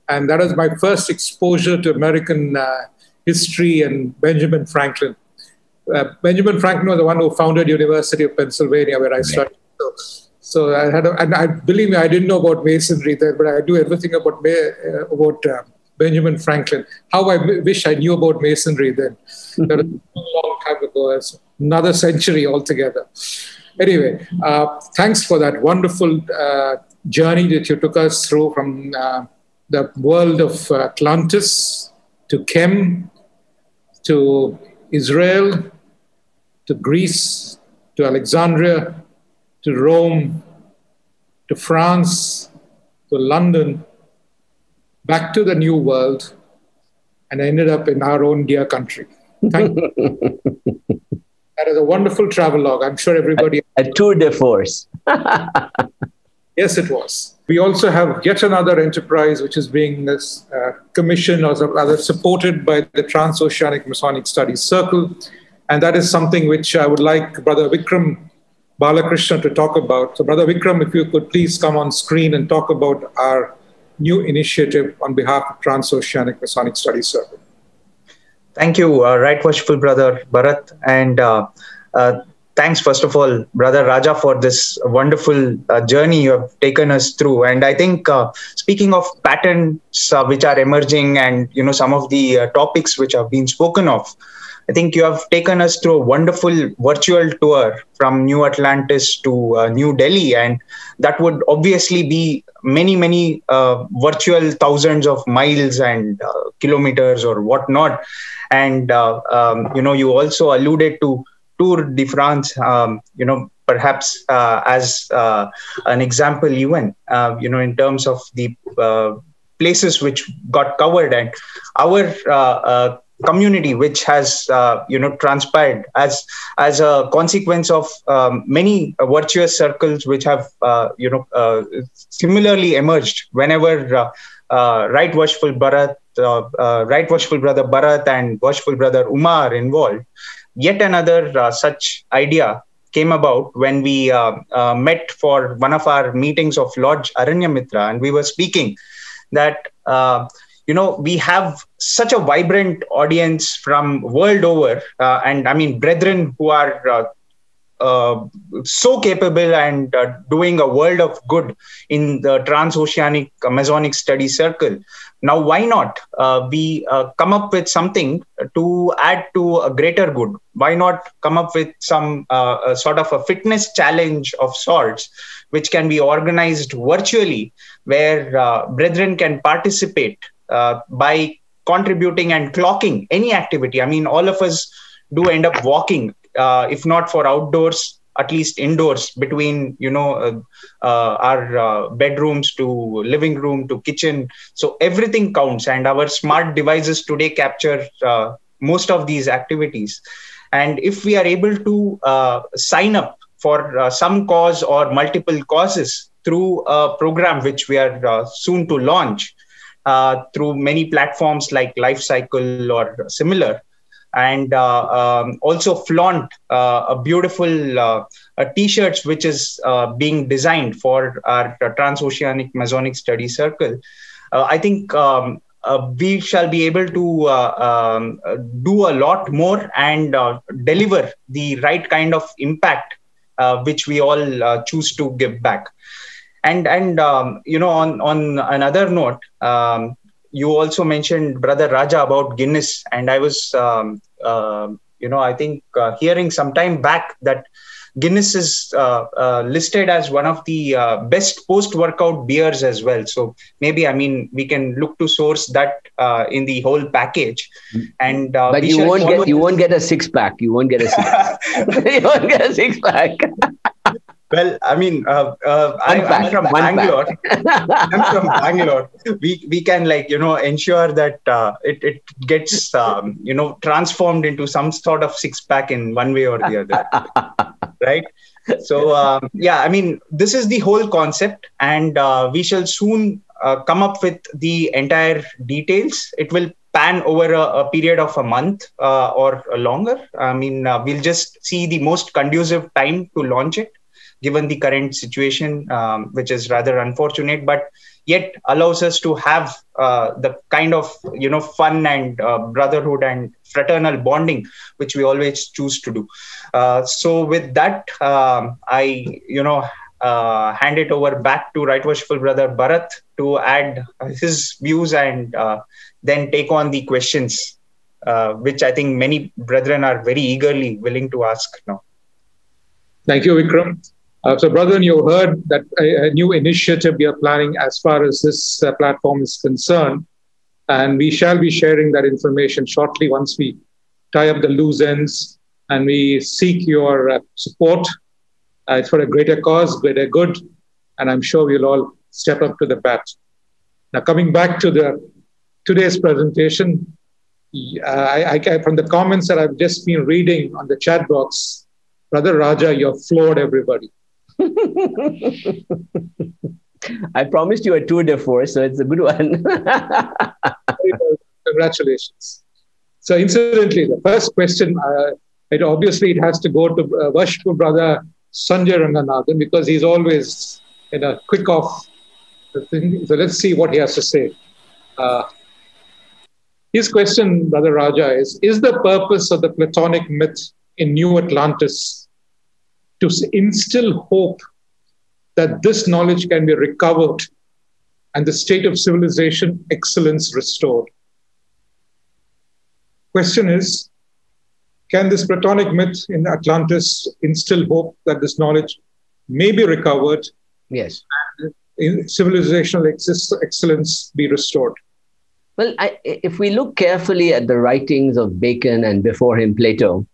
and that was my first exposure to American uh, history and Benjamin Franklin. Uh, Benjamin Franklin was the one who founded University of Pennsylvania where I studied. So, so I had, a, and I believe me, I didn't know about masonry then, but I knew everything about uh, about uh, Benjamin Franklin. How I wish I knew about masonry then. that was a long time ago. It's another century altogether. Anyway, uh, thanks for that wonderful uh, journey that you took us through from uh, the world of Atlantis to Chem to Israel to Greece to Alexandria to Rome to France to London back to the new world and ended up in our own dear country. Thank you. That is a wonderful travel log. I'm sure everybody. A, a tour de force. yes, it was. We also have yet another enterprise which is being uh, commissioned or rather supported by the Transoceanic Masonic Studies Circle. And that is something which I would like Brother Vikram Balakrishna to talk about. So, Brother Vikram, if you could please come on screen and talk about our new initiative on behalf of Transoceanic Masonic Studies Circle. Thank you, uh, Right Worshipful Brother Bharat. And uh, uh, thanks, first of all, Brother Raja, for this wonderful uh, journey you have taken us through. And I think, uh, speaking of patterns uh, which are emerging and, you know, some of the topics which have been spoken of, I think you have taken us through a wonderful virtual tour from New Atlantis to New Delhi. And that would obviously be many, many virtual thousands of miles and kilometers or whatnot and uh, um, you know you also alluded to tour de france um, you know perhaps uh, as uh, an example even uh, you know in terms of the uh, places which got covered and our uh, community which has you know transpired as as a consequence of um, many virtuous circles which have you know similarly emerged whenever right worshipful bharat uh, uh, right worshipful brother Bharat and worshipful brother Umar involved, yet another uh, such idea came about when we uh, uh, met for one of our meetings of Lord Aranyamitra, and we were speaking that you know we have such a vibrant audience from world over, uh, and I mean brethren who are uh, uh, so capable and uh, doing a world of good in the transoceanic Masonic study circle. Now, why not uh, we uh, come up with something to add to a greater good? Why not come up with some uh, sort of a fitness challenge of sorts, which can be organized virtually, where uh, brethren can participate by contributing and clocking any activity? I mean, all of us do end up walking uh, if not for outdoors at least indoors between you know uh, uh, our uh, bedrooms to living room to kitchen. So everything counts and our smart devices today capture uh, most of these activities. And if we are able to uh, sign up for some cause or multiple causes through a program which we are soon to launch through many platforms like lifecycle or similar and uh, um, also flaunt uh, a beautiful uh, t-shirts which is being designed for our transoceanic masonic study circle. I think um, uh, we shall be able to uh, um, do a lot more and uh, deliver the right kind of impact which we all choose to give back. And and um, you know on on another note um, you also mentioned brother raja about guinness. And i was um, uh, you know i think uh, hearing some time back that guinness is uh, uh listed as one of the uh, best post workout beers as well. So maybe i mean we can look to source that uh, in the whole package. And but you won't get you won't get a six pack you won't get a six you won't get a six pack well, I mean, uh, uh, I, am from Bangalore. I'm from Bangalore. We we can like you know ensure that uh, it it gets um, you know transformed into some sort of six pack in one way or the other, right? So um, yeah, I mean, this is the whole concept, and uh, we shall soon uh, come up with the entire details. It will pan over a, a period of a month uh, or longer. I mean, we'll just see the most conducive time to launch it given the current situation, um, which is rather unfortunate, but yet allows us to have uh, the kind of you know fun and uh, brotherhood and fraternal bonding which we always choose to do. Uh, so with that, um, I you know. Uh, hand it over back to Right Worshipful Brother Bharat to add his views and uh, then take on the questions, uh, which I think many brethren are very eagerly willing to ask now. Thank you, Vikram. Uh, so, brethren, you heard that a, a, new initiative we are planning as far as this uh, platform is concerned. And we shall be sharing that information shortly once we tie up the loose ends and we seek your uh, support. Uh, it's for a greater cause, greater good. And I'm sure we'll all step up to the bat. Now, coming back to the today's presentation, uh, I, I, from the comments that I've just been reading on the chat box, Brother Raja, you've floored everybody. I promised you a tour de force, so it's a good one. Congratulations. So, incidentally, the first question, uh, it obviously it has to go to uh, worshipful brother Sanjay Ranganathan because he's always in a quick off. So let's see what he has to say. Uh, his question, Brother Raja, is Is the purpose of the Platonic myth in New Atlantis to instill hope that this knowledge can be recovered and the state of civilization excellence restored. Question is Can this Platonic myth in Atlantis instill hope that this knowledge may be recovered? Yes. And civilizational excellence be restored? Well, I, if we look carefully at the writings of Bacon and before him Plato,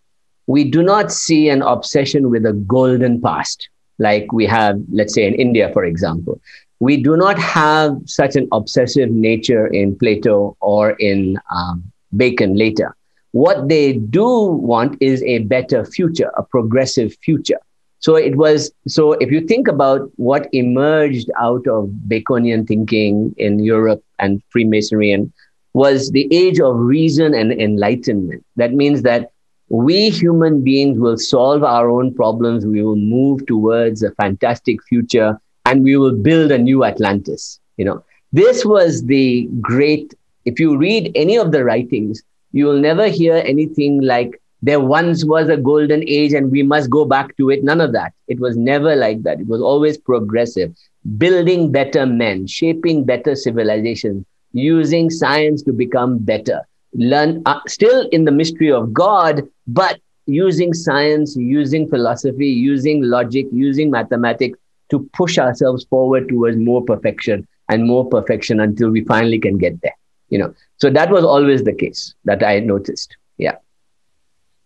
we do not see an obsession with a golden past like we have, let's say, in India, for example. We do not have such an obsessive nature in Plato or in um, Bacon later. What they do want is a better future, a progressive future. So it was, so if you think about what emerged out of Baconian thinking in Europe and Freemasonry and was the age of reason and enlightenment. That means that we human beings will solve our own problems. We will move towards a fantastic future and we will build a new Atlantis. You know, this was the great, if you read any of the writings, you will never hear anything like there once was a golden age and we must go back to it. None of that. It was never like that. It was always progressive, building better men, shaping better civilizations, using science to become better learn uh, still in the mystery of God, but using science, using philosophy, using logic, using mathematics to push ourselves forward towards more perfection and more perfection until we finally can get there. You know, so that was always the case that I noticed. Yeah.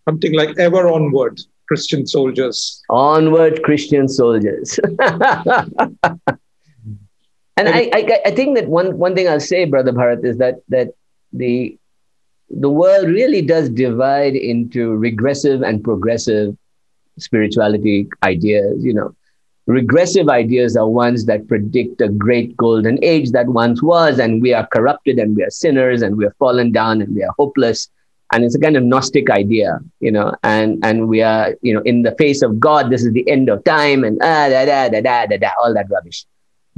Something like ever onward, Christian soldiers. Onward, Christian soldiers. and I, I, I think that one, one thing I'll say, Brother Bharat, is that that the the world really does divide into regressive and progressive spirituality ideas. You know, regressive ideas are ones that predict a great golden age that once was, and we are corrupted and we are sinners and we are fallen down and we are hopeless. And it's a kind of Gnostic idea, you know, and and we are, you know, in the face of God, this is the end of time, and ah da da da da da da, all that rubbish.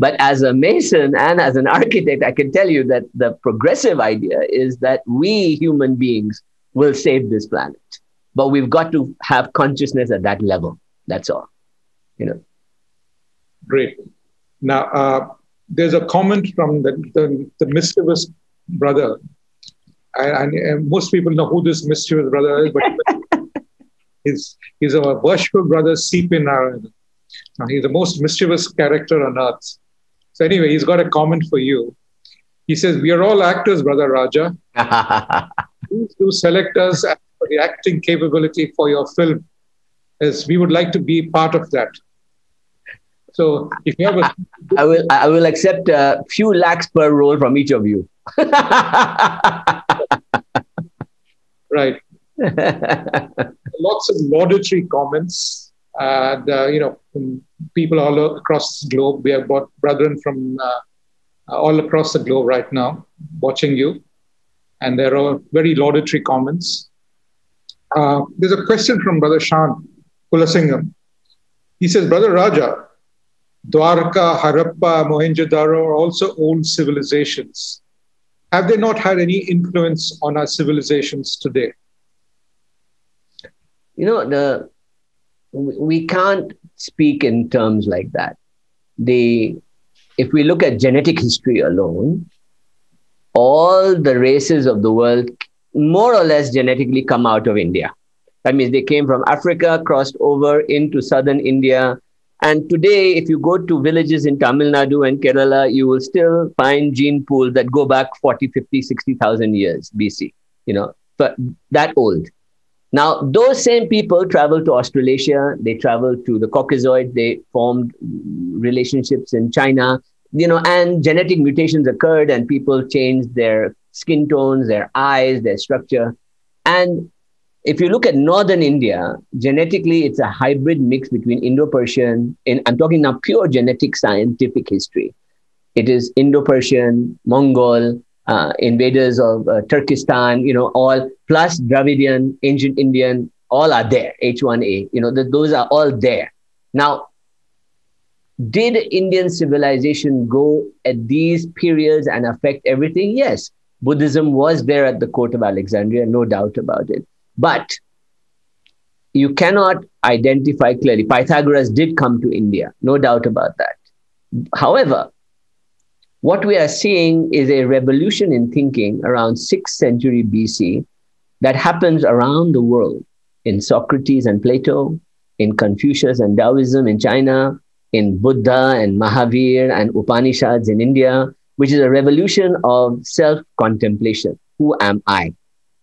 But as a mason and as an architect, I can tell you that the progressive idea is that we human beings will save this planet. But we've got to have consciousness at that level. That's all. You know. Great. Now, uh, there's a comment from the, the, the mischievous brother. And, and, most people know who this mischievous brother is, but he's, he's a worshipful brother, C.P. Narayan. He's the most mischievous character on earth. So anyway, he's got a comment for you. He says, "We are all actors, brother Raja. Please do select us for the acting capability for your film, as we would like to be part of that." So if you have a, I will I will accept a few lakhs per role from each of you. right. Lots of laudatory comments uh, you know people all across the globe. We have got brethren from uh, all across the globe right now watching you, and there are very laudatory comments. Uh, there's a question from Brother Shan Kulasingham. He says, Brother Raja, Dwarka, Harappa, Mohenjo-daro are also old civilizations. Have they not had any influence on our civilizations today? You know, the we can't speak in terms like that. The if we look at genetic history alone, all the races of the world more or less genetically come out of India. That means they came from Africa, crossed over into southern India. And today, if you go to villages in Tamil Nadu and Kerala, you will still find gene pools that go back 40, 50, 60,000 years BC, you know, but that old. Now, those same people traveled to Australasia, they traveled to the Caucasoid, they formed relationships in China, you know, and genetic mutations occurred and people changed their skin tones, their eyes, their structure. And if you look at northern India, genetically, it's a hybrid mix between Indo Persian, and I'm talking now pure genetic scientific history. It is Indo Persian, Mongol, uh, invaders of uh, Turkestan, you know, all plus Dravidian, ancient Indian, all are there. H1A, you know, the, those are all there. Now, did Indian civilization go at these periods and affect everything? Yes. Buddhism was there at the court of Alexandria, no doubt about it. But you cannot identify clearly. Pythagoras did come to India, no doubt about that. However, what we are seeing is a revolution in thinking around 6th century BC that happens around the world in Socrates and Plato, in Confucius and Taoism in China, in Buddha and Mahavir and Upanishads in India, which is a revolution of self contemplation. Who am I?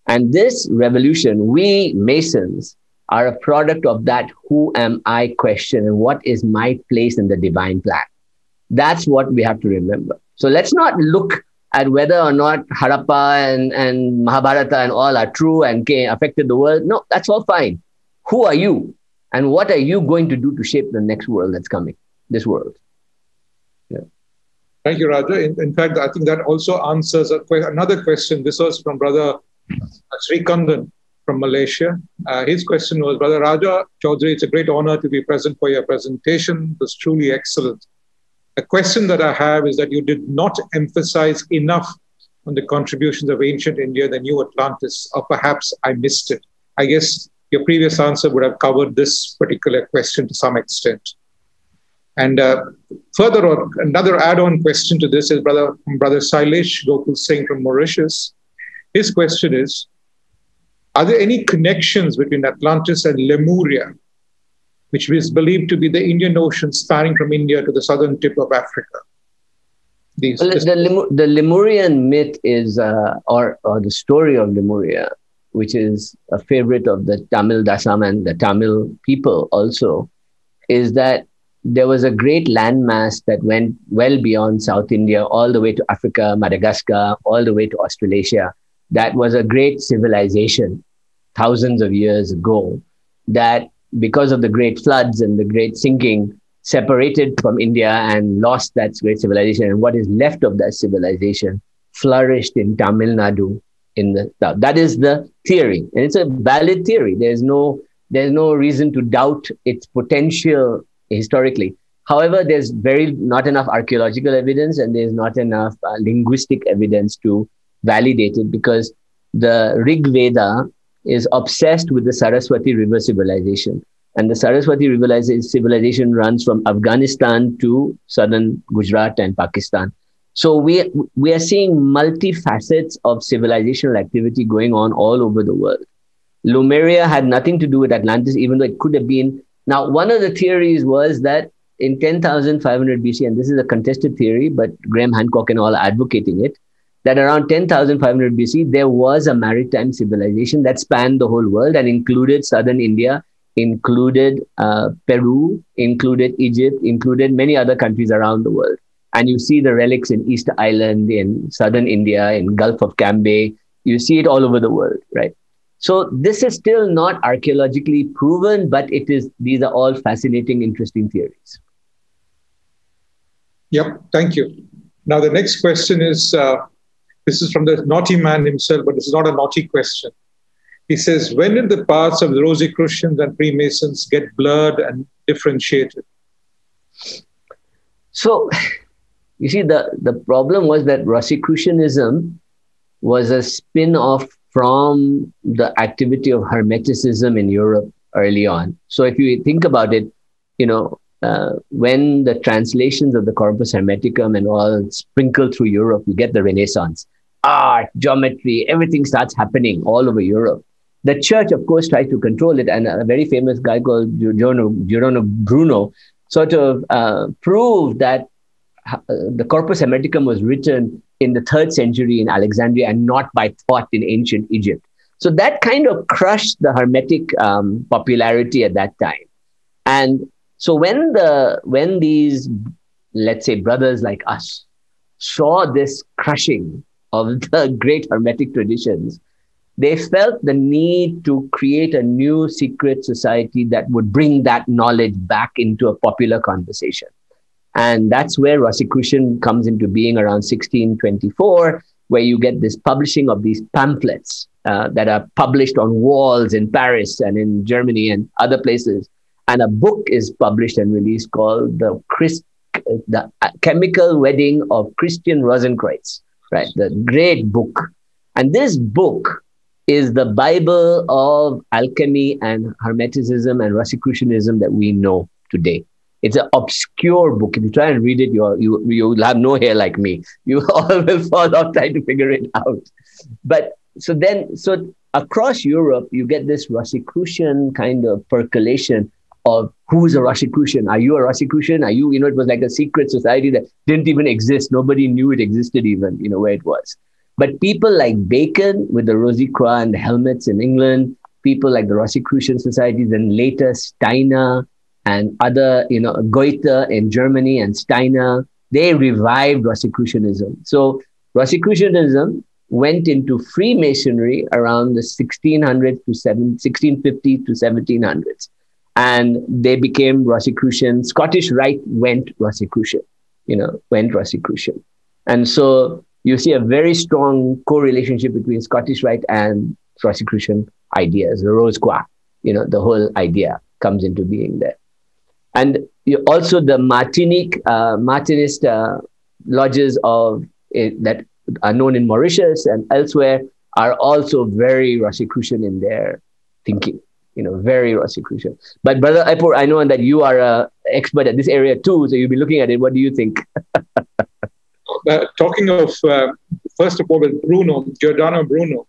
And this revolution, we Masons are a product of that who am I question and what is my place in the divine plan. That's what we have to remember. So let's not look at whether or not Harappa and, and Mahabharata and all are true and affected the world. No, that's all fine. Who are you? And what are you going to do to shape the next world that's coming, this world? Yeah. Thank you, Raja. In, in fact, I think that also answers que- another question. This was from Brother Sri Kandan. from Malaysia. Uh, his question was, Brother Raja Choudhury, it's a great honor to be present for your presentation. It was truly excellent. A question that I have is that you did not emphasize enough on the contributions of ancient India, the new Atlantis, or perhaps I missed it. I guess your previous answer would have covered this particular question to some extent. And uh, further on, another add-on question to this is brother brother Sailesh Gokul Singh from Mauritius. His question is, are there any connections between Atlantis and Lemuria, which is believed to be the Indian Ocean spanning from India to the southern tip of Africa? These well, the, Lemur- the Lemurian myth is, uh, or, or the story of Lemuria, which is a favorite of the Tamil Dasam and the Tamil people also, is that there was a great landmass that went well beyond South India, all the way to Africa, Madagascar, all the way to Australasia. That was a great civilization thousands of years ago that because of the great floods and the great sinking separated from India and lost that great civilization. And what is left of that civilization flourished in Tamil Nadu in the south. That is the theory. And it's a valid theory. There's no there's no reason to doubt its potential historically. However, there's very not enough archaeological evidence and there's not enough uh, linguistic evidence to validate it because the Rig Veda is obsessed with the Saraswati River civilization. And the Saraswati River civilization runs from Afghanistan to southern Gujarat and Pakistan. So we, we are seeing multifacets of civilizational activity going on all over the world. Lemuria had nothing to do with Atlantis, even though it could have been. Now, one of the theories was that in 10,500 BC, and this is a contested theory, but Graham Hancock and all are advocating it, that around 10,500 BC, there was a maritime civilization that spanned the whole world and included southern India, included uh, Peru, included Egypt, included many other countries around the world. And you see the relics in Easter Island, in southern India, in Gulf of Cambay. You see it all over the world, right? So this is still not archaeologically proven, but it is. These are all fascinating, interesting theories. Yep, thank you. Now the next question is uh, this is from the naughty man himself, but this is not a naughty question. He says, When did the paths of the Rosicrucians and Freemasons get blurred and differentiated? So, you see, the, the problem was that Rosicrucianism was a spin off from the activity of Hermeticism in Europe early on. So, if you think about it, you know, uh, when the translations of the Corpus Hermeticum and all sprinkled through Europe, you get the Renaissance art, geometry, everything starts happening all over Europe. The church, of course, tries to control it. And a very famous guy called Giordano, Bruno sort of uh, proved that uh, the Corpus Hermeticum was written in the third century in Alexandria and not by Thoth in ancient Egypt. So that kind of crushed the Hermetic um, popularity at that time. And so when the when these let's say brothers like us saw this crushing of the great Hermetic traditions, they felt the need to create a new secret society that would bring that knowledge back into a popular conversation. And that's where Rosicrucian comes into being around 1624, where you get this publishing of these pamphlets uh, that are published on walls in Paris and in Germany and other places. And a book is published and released called the, Christ, the Chemical Wedding of Christian Rosenkreutz right? The great book. And this book is the Bible of alchemy and Hermeticism and Rosicrucianism that we know today. It's an obscure book. If you try and read it, you you you'll have no hair like me. You all will fall off trying to figure it out. But so then, so across Europe, you get this Rosicrucian kind of percolation of who's a Rosicrucian? Are you a Rosicrucian? Are you, you know, it was like a secret society that didn't even exist. Nobody knew it existed even, you know, where it was. But people like Bacon with the Rosy Croix and the helmets in England, people like the Rosicrucian societies, and later Steiner and other, you know, Goethe in Germany and Steiner, they revived Rosicrucianism. So Rosicrucianism went into Freemasonry around the 1600s to 1650 to 1700s and they became Rosicrucian. Scottish Rite went Rosicrucian, you know, went Rosicrucian. And so you see a very strong correlationship between Scottish Rite and Rosicrucian ideas, the Rose Croix, you know, the whole idea comes into being there. And also the Martinique, uh, Martinist uh, lodges of uh, that are known in Mauritius and elsewhere are also very Rosicrucian in their thinking, you know, very Rosicrucian. But Brother I know that you are an expert at this area too, so you'll be looking at it. What do you think? uh, talking of, uh, first of all, with Bruno, Giordano Bruno,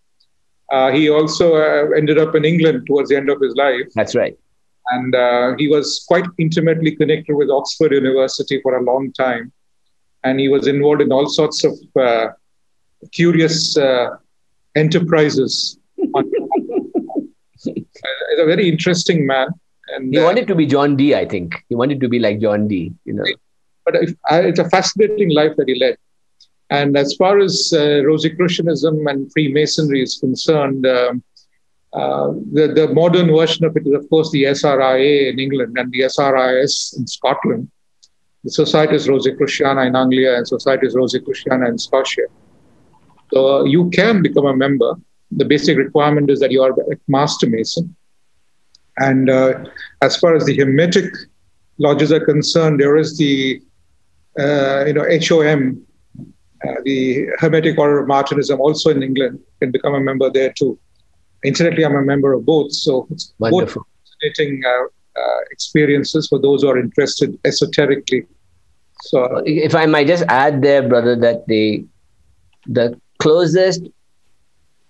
uh, he also uh, ended up in England towards the end of his life. That's right. And uh, he was quite intimately connected with Oxford University for a long time. And he was involved in all sorts of uh, curious enterprises. He's a very interesting man. And, he wanted to be John Dee, I think. He wanted to be like John Dee, you know. But it's a fascinating life that he led. And as far as uh, Rosicrucianism and Freemasonry is concerned, um, uh, the, the modern version of it is, of course, the SRIA in England and the SRIS in Scotland. The Societas Rosicruciana in Anglia and Societas Rosicruciana in Scotia. So you can become a member. The basic requirement is that you are a master mason. And uh, as far as the Hermetic lodges are concerned, there is the uh, you know HOM, uh, the Hermetic Order of Martinism, also in England, can become a member there too. Incidentally, I'm a member of both, so it's Wonderful. both fascinating uh, uh, experiences for those who are interested esoterically. So, if I might just add there, brother, that the the closest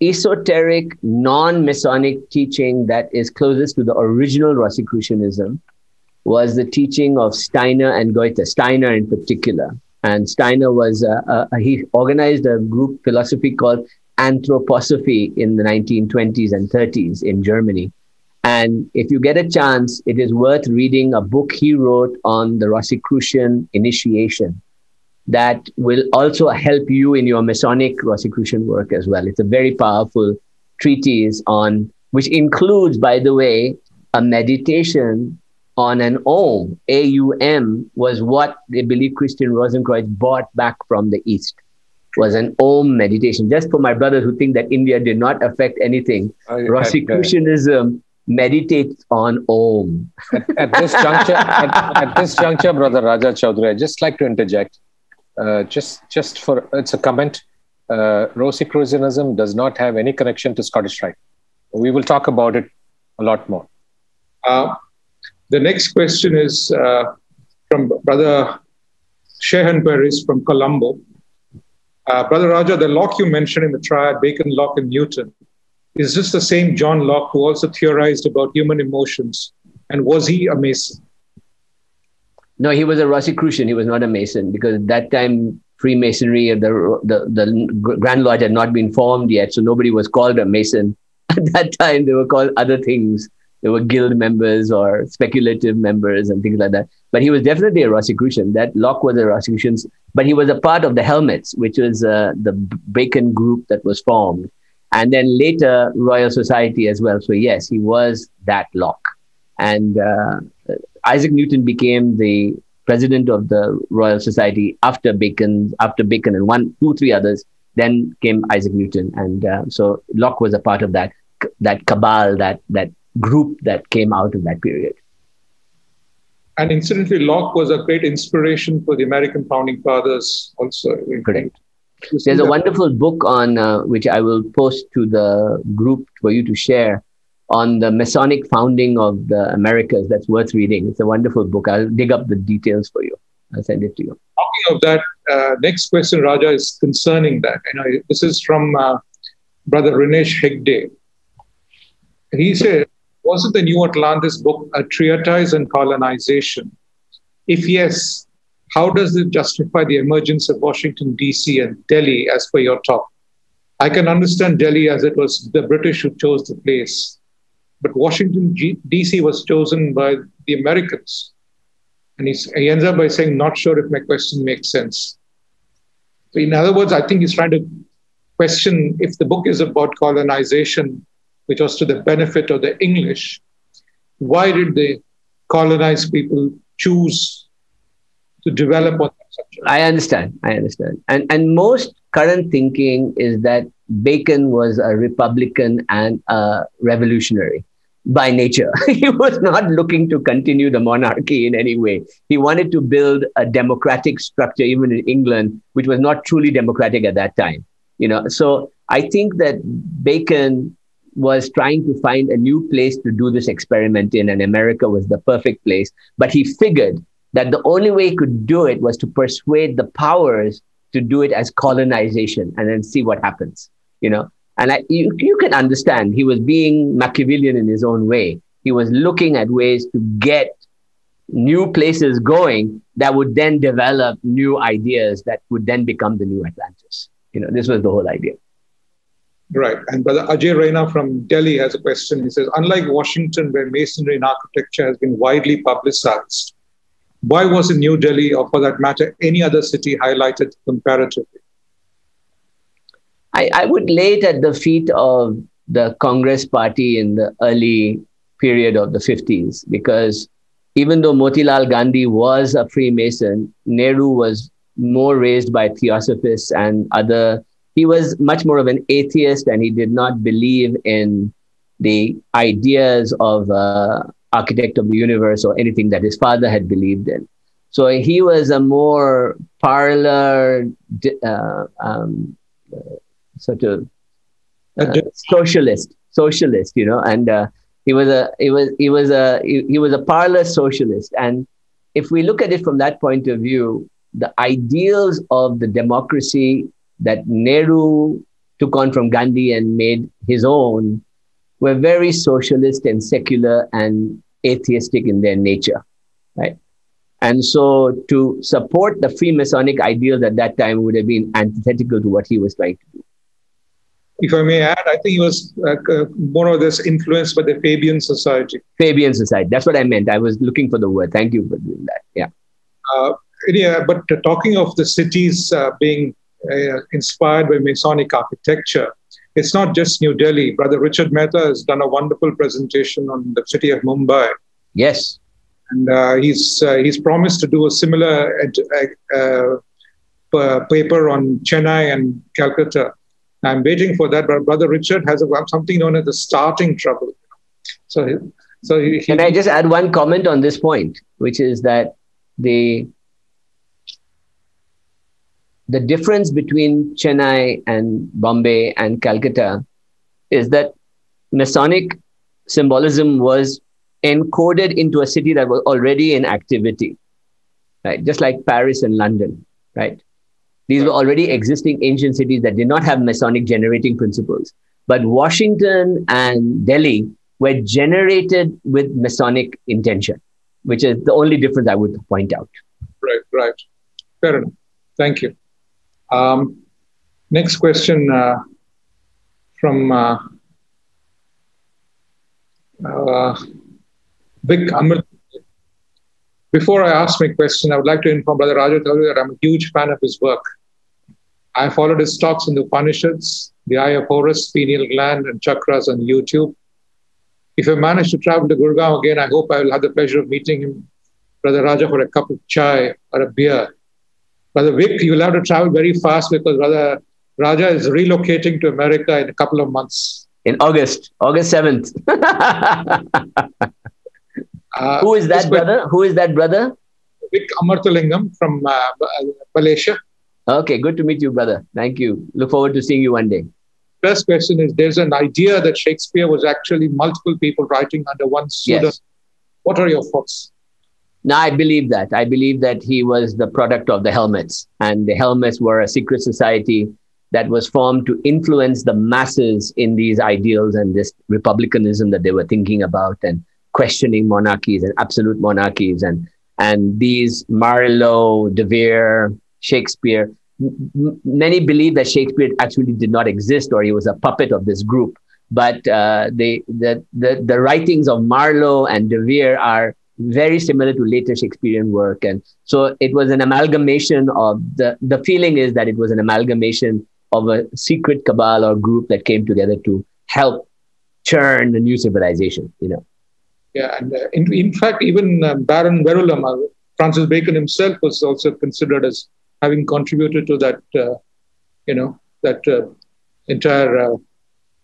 esoteric non-Masonic teaching that is closest to the original Rosicrucianism was the teaching of Steiner and Goethe, Steiner in particular. And Steiner was, uh, uh, he organized a group philosophy called Anthroposophy in the 1920s and 30s in Germany. And if you get a chance, it is worth reading a book he wrote on the Rosicrucian initiation that will also help you in your Masonic Rosicrucian work as well. It's a very powerful treatise on, which includes, by the way, a meditation on an Om, A-U-M, was what they believe Christian Rosenkreuz brought back from the East, was an Om meditation. Just for my brothers who think that India did not affect anything, I, uh, Rosicrucianism meditates on Om. At, at this juncture, at, at, this juncture, Brother Raja Choudhury, I'd just like to interject. Uh, just, just for, it's a comment. Uh, Rosicrucianism does not have any connection to Scottish Rite. We will talk about it a lot more. Uh, the next question is uh, from Brother Shehan Peiris from Colombo. Uh, Brother Raja, the Locke you mentioned in the triad, Bacon, Locke, and Newton, is this the same John Locke who also theorized about human emotions? And was he a Mason? No, he was a Rosicrucian. He was not a Mason because at that time Freemasonry, the, the, the Grand Lodge had not been formed yet. So nobody was called a Mason. At that time, they were called other things They were guild members or speculative members and things like that. But he was definitely a Rosicrucian. That Locke was a Rosicrucian, but he was a part of the Helmets, which was uh, the Bacon group that was formed. And then later, Royal Society as well. So, yes, he was that Locke. And uh, Isaac Newton became the president of the Royal Society after Bacon, after Bacon and one, two, three others. Then came Isaac Newton, and uh, so Locke was a part of that that cabal, that that group that came out of that period. And incidentally, Locke was a great inspiration for the American founding fathers also. Correct. There's a wonderful book on uh, which I will post to the group for you to share on the Masonic founding of the Americas. That's worth reading. It's a wonderful book. I'll dig up the details for you. I'll send it to you. Talking of that, uh, next question, Raja, is concerning that. You know, this is from uh, Brother Rinesh Hegde. He said, wasn't the New Atlantis book a treatise on colonization? If yes, how does it justify the emergence of Washington, D.C. and Delhi as per your talk? I can understand Delhi as it was the British who chose the place, but Washington, D.C. was chosen by the Americans. And he ends up by saying, Not sure if my question makes sense. So in other words, I think he's trying to question if the book is about colonization, which was to the benefit of the English, why did the colonized people choose to develop on that subject? I understand. I understand. And and most current thinking is that Bacon was a Republican and a revolutionary by nature. he was not looking to continue the monarchy in any way. He wanted to build a democratic structure, even in England, which was not truly democratic at that time. You know, so I think that Bacon was trying to find a new place to do this experiment in, and America was the perfect place. But he figured that the only way he could do it was to persuade the powers to do it as colonization and then see what happens. You know, and I, you, you can understand he was being Machiavellian in his own way. He was looking at ways to get new places going that would then develop new ideas that would then become the new Atlantis. You know, this was the whole idea. Right. And Brother Ajay Raina from Delhi has a question. He says, unlike Washington, where masonry and architecture has been widely publicized, why was in New Delhi, or for that matter, any other city highlighted comparatively? I, I would lay it at the feet of the Congress party in the early period of the 50s because even though Motilal Gandhi was a Freemason, Nehru was more raised by theosophists and other. He was much more of an atheist and he did not believe in the ideas of uh, architect of the universe or anything that his father had believed in. So he was a more parlor uh, um, sort of uh, socialist, socialist, you know, and uh, he was a he was he was a he, he was a parlor socialist. And if we look at it from that point of view, the ideals of the democracy that Nehru took on from Gandhi and made his own were very socialist and secular and atheistic in their nature, right? And so to support the Freemasonic ideals at that time would have been antithetical to what he was trying to do if I may add, I think he was uh, more or less influenced by the Fabian Society. Fabian Society. That's what I meant. I was looking for the word. Thank you for doing that. Yeah. Uh, yeah, but uh, talking of the cities uh, being uh, inspired by Masonic architecture, it's not just New Delhi. Brother Richard Mehta has done a wonderful presentation on the city of Mumbai. Yes. And uh, he's he's promised to do a similar paper on Chennai and Calcutta I'm waiting for that. But Brother Richard has a, something known as the starting trouble. So, so he, can I just add one comment on this point, which is that the the difference between Chennai and Bombay and Calcutta is that Masonic symbolism was encoded into a city that was already in activity, right? Just like Paris and London, right? These were already existing ancient cities that did not have Masonic generating principles. But Washington and Delhi were generated with Masonic intention, which is the only difference I would point out. Right, right. Fair enough. Thank you. Um, next question uh, from uh, uh, Vic Amrit. Before I ask my question, I would like to inform Brother Raja that I'm a huge fan of his work. I followed his talks in the Upanishads, the Eye of Horus, pineal gland, and chakras on YouTube. If I manage to travel to Gurgaon again, I hope I will have the pleasure of meeting him, Brother Raja, for a cup of chai or a beer. Brother Vic, you will have to travel very fast because Brother Raja is relocating to America in a couple of months. In August, August 7th. uh, Who is that brother? Who is that brother? Vic Amarthalingam from uh, Malaysia. Okay, good to meet you, brother. Thank you. Look forward to seeing you one day. First question is there's an idea that Shakespeare was actually multiple people writing under one pseudonym. Yes. What are your thoughts? No, I believe that. I believe that he was the product of the Helmets, and the Helmets were a secret society that was formed to influence the masses in these ideals and this republicanism that they were thinking about and questioning monarchies and absolute monarchies and and these Marlowe, De Vere, Shakespeare many believe that Shakespeare actually did not exist or he was a puppet of this group. But uh, they, the, the, the writings of Marlowe and De Vere are very similar to later Shakespearean work. And so it was an amalgamation of the, the feeling is that it was an amalgamation of a secret cabal or group that came together to help churn a new civilization, you know. Yeah, and uh, in, in fact, even uh, Baron Verulam, uh, Francis Bacon himself was also considered as having contributed to that, uh, you know, that uh, entire uh,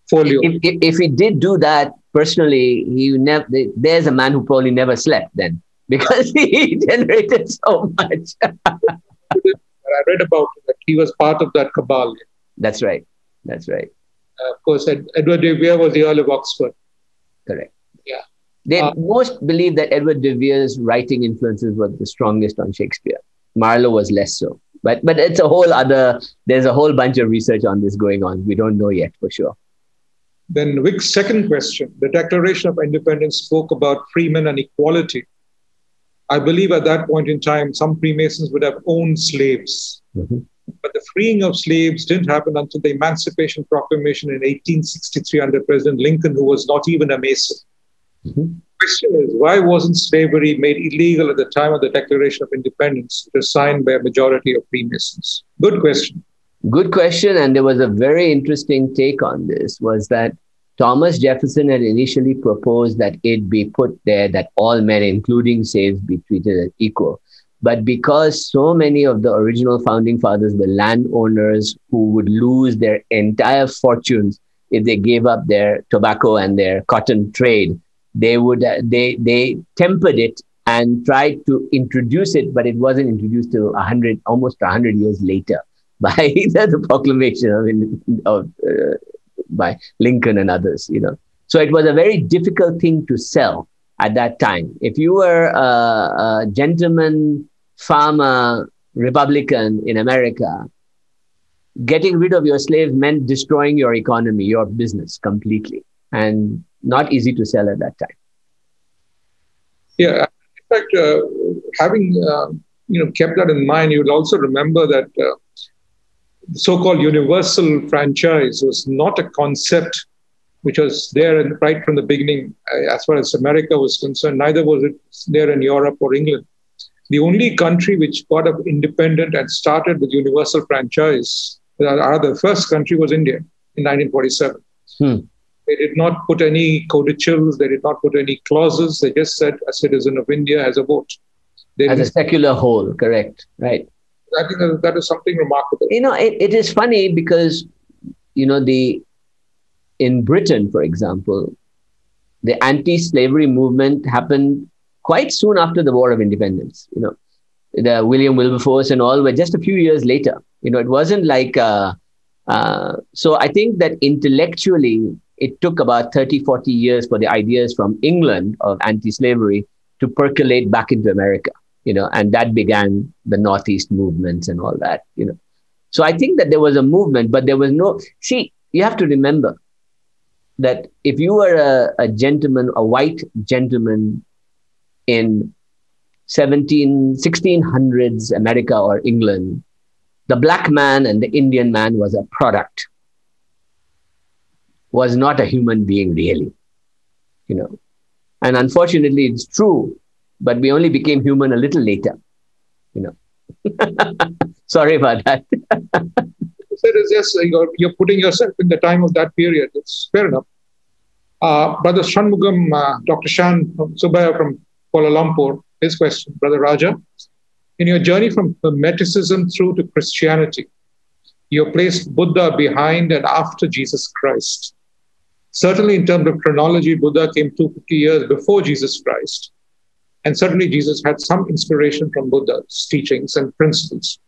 folio. If, if, if he did do that personally, he never. There's a man who probably never slept then because he generated so much. I read about that he was part of that cabal. That's right. That's right. Uh, of course, Ed, Edward de Vere was the Earl of Oxford. Correct. Yeah. They Uh, most believe that Edward de Vere's writing influences were the strongest on Shakespeare. Marlowe was less so. But but it's a whole other. There's a whole bunch of research on this going on. We don't know yet for sure. Then Vic's second question, the Declaration of Independence spoke about freemen and equality. I believe at that point in time, some Freemasons would have owned slaves. Mhm. But the freeing of slaves didn't happen until the Emancipation Proclamation in 1863 under President Lincoln, who was not even a Mason. Mhm. Question is, why wasn't slavery made illegal at the time of the Declaration of Independence, which was signed by a majority of Freemasons? Good question. Good question. And there was a very interesting take on this was that Thomas Jefferson had initially proposed that it be put there that all men, including slaves, be treated as equal. But because so many of the original founding fathers were landowners who would lose their entire fortunes if they gave up their tobacco and their cotton trade, they would uh, they they tempered it and tried to introduce it, but it wasn't introduced till hundred almost hundred years later by the proclamation of, of uh, by Lincoln and others. You know, so it was a very difficult thing to sell at that time. If you were a, a gentleman farmer Republican in America, getting rid of your slaves meant destroying your economy, your business completely, and not easy to sell at that time. Yeah, in fact, uh, having uh, you know kept that in mind, you will also remember that uh, the so-called universal franchise was not a concept which was there in, right from the beginning, uh, as far as America was concerned. Neither was it there in Europe or England. The only country which got up independent and started with universal franchise, uh, the first country was India in 1947. Hmm. They did not put any codicils, they did not put any clauses. They just said a citizen of India has a vote. They As a secular whole, correct, right? I think that, that is something remarkable. you know it, it is funny because you know the in britain for example the anti-slavery movement happened quite soon after the war of independence you know the william wilberforce and all were just a few years later you know it wasn't like uh, uh, so i think that intellectually it took about 30 40 years for the ideas from england of anti-slavery to percolate back into america you know and that began the northeast movements and all that you know so I think that there was a movement, but there was no. See, you have to remember that if you were a, a gentleman, a white gentleman in 17, 1600s America or England, the black man and the Indian man was a product, was not a human being really, you know. And unfortunately, it's true, but we only became human a little later, you know. Sorry about that. yes, you're, you're putting yourself in the time of that period. It's fair enough. Uh, Brother Shanmugam, uh, Dr. Shan Subaya from Kuala Lumpur, his question, Brother Raja. In your journey from Hermeticism through to Christianity, you placed Buddha behind and after Jesus Christ. Certainly, in terms of chronology, Buddha came 250 years before Jesus Christ. And certainly, Jesus had some inspiration from Buddha's teachings and principles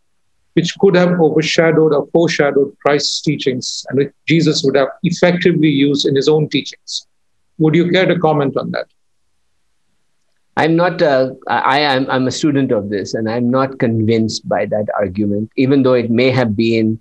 which could have overshadowed or foreshadowed Christ's teachings and which Jesus would have effectively used in his own teachings. Would you care to comment on that? I'm not. Uh, I am. I'm a student of this, and I'm not convinced by that argument. Even though it may have been,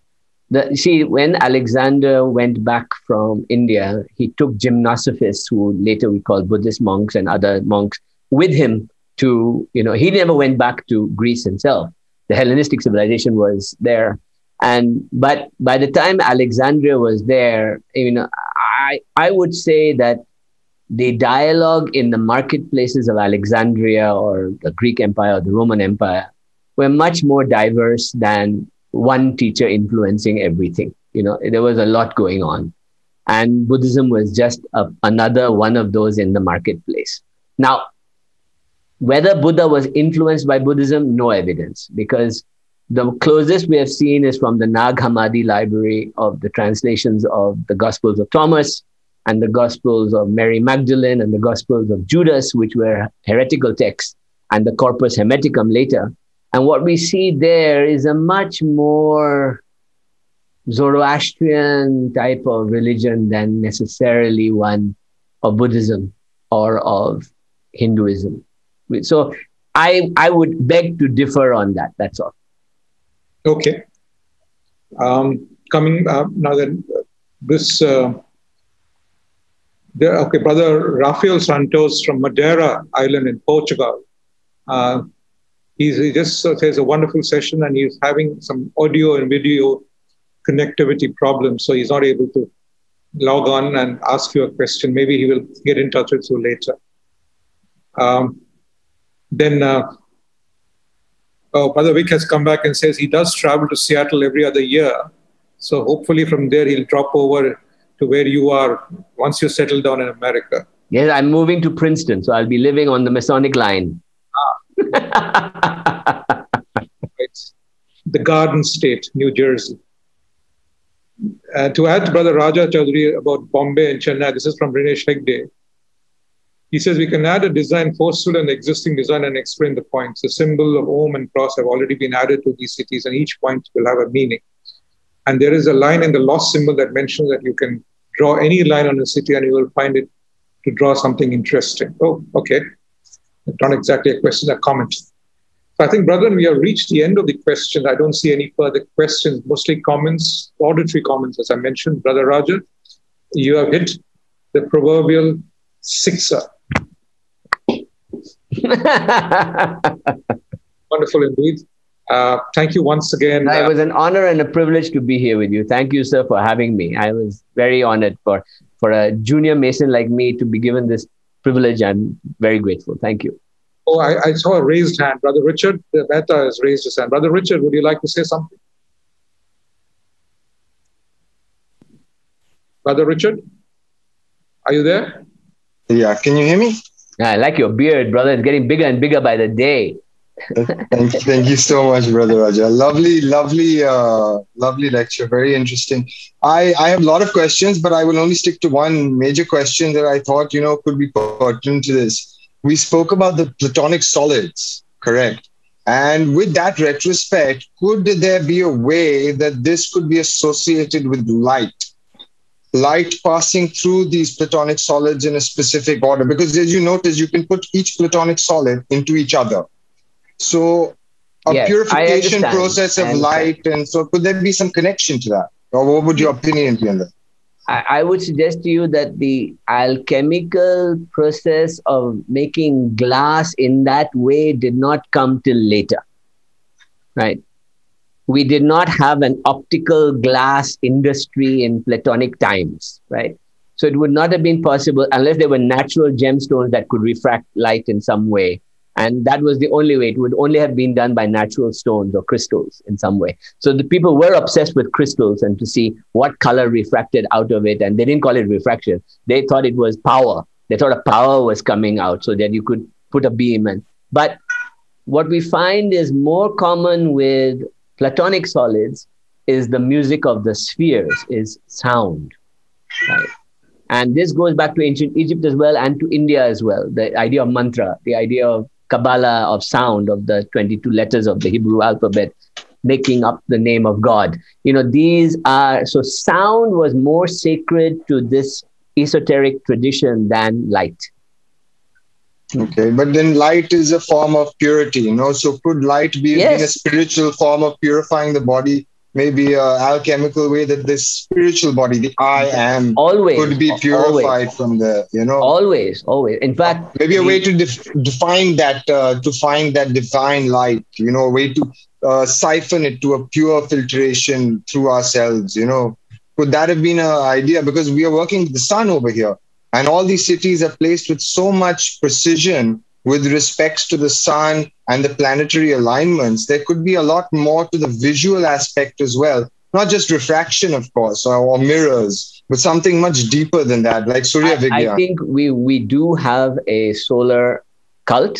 the see when Alexander went back from India, he took gymnosophists, who later we call Buddhist monks and other monks, with him to. You know, he never went back to Greece himself. The Hellenistic civilization was there, and but by the time Alexandria was there, you know, I I would say that the dialogue in the marketplaces of Alexandria or the Greek Empire or the Roman Empire were much more diverse than one teacher influencing everything. You know, there was a lot going on. And Buddhism was just a, another one of those in the marketplace. Now, whether Buddha was influenced by Buddhism, no evidence, because The closest we have seen is from the Nag Hammadi library of the translations of the Gospels of Thomas and the Gospels of Mary Magdalene and the Gospels of Judas, which were heretical texts, and the Corpus Hermeticum later. And what we see there is a much more Zoroastrian type of religion than necessarily one of Buddhism or of Hinduism. So I, I would beg to differ on that. That's all. Okay. Um, coming uh, now, then this. Uh, there, okay, brother Rafael Santos from Madeira Island in Portugal. Uh, he just says a wonderful session, and he's having some audio and video connectivity problems, so he's not able to log on and ask you a question. Maybe he will get in touch with you later. Um, then, uh, oh, Brother Vic has come back and says he does travel to Seattle every other year. So hopefully from there he'll drop over to where you are once you settle down in America. Yes, I'm moving to Princeton, so I'll be living on the Masonic line. Right. The Garden State, New Jersey. Uh, to add to Brother Raja Choudhury about Bombay and Chennai, this is from Rinesh Hegde. He says we can add a design forceful and existing design and explain the points. The symbol of Om and cross have already been added to these cities, and each point will have a meaning. And there is a line in the lost symbol that mentions that you can draw any line on a city and you will find it to draw something interesting. Oh, okay. Not exactly a question, a comment. So I think, brethren, we have reached the end of the questions. I don't see any further questions, mostly comments, auditory comments, as I mentioned. Brother Raja, you have hit the proverbial sixer. Wonderful indeed. Uh, thank you once again. It was an honor and a privilege to be here with you. Thank you, sir, for having me. I was very honored for, for a junior Mason like me to be given this privilege. I'm very grateful. Thank you. Oh, I, I saw a raised hand. Brother Richard the Mehta has raised his hand. Brother Richard, would you like to say something? Brother Richard, are you there? Yeah, can you hear me? Yeah, I like your beard, brother. It's getting bigger and bigger by the day. Thank, thank you so much, brother Raja. Lovely, lovely, uh, lovely lecture. Very interesting. I, I have a lot of questions, but I will only stick to one major question that I thought you know could be pertinent to this we spoke about the platonic solids, correct? And with that retrospect, could there be a way that this could be associated with light? Light passing through these platonic solids in a specific order. Because as you notice, you can put each platonic solid into each other. So a yes, purification process of light. And so could there be some connection to that? Or what would your opinion be on that? I, I would suggest to you that the alchemical process of making glass in that way did not come till later. Right? We did not have an optical glass industry in Platonic times, right? So it would not have been possible unless there were natural gemstones that could refract light in some way and that was the only way. It would only have been done by natural stones or crystals in some way. So the people were obsessed with crystals and to see what color refracted out of it. And they didn't call it refraction. They thought it was power. They thought a power was coming out so that you could put a beam in. But what we find is more common with Platonic solids is the music of the spheres, is sound. Right? And this goes back to ancient Egypt as well and to India as well. The idea of mantra, the idea of Kabbalah of sound of the 22 letters of the Hebrew alphabet, making up the name of God. You know, these are so sound was more sacred to this esoteric tradition than light. Okay, but then light is a form of purity, you know. So could light be yes. a spiritual form of purifying the body maybe a alchemical way that this spiritual body, the I am, always could be purified always. from the, you know, always, always. In fact, maybe a way to def- define that, uh, to find that divine light, you know, a way to uh, siphon it to a pure filtration through ourselves, you know. Could that have been an idea? Because we are working with the sun over here, and all these cities are placed with so much precision with respects to the sun and the planetary alignments, there could be a lot more to the visual aspect as well. Not just refraction, of course, or, or mirrors, but something much deeper than that, like Surya Vigya. I think we, we do have a solar cult,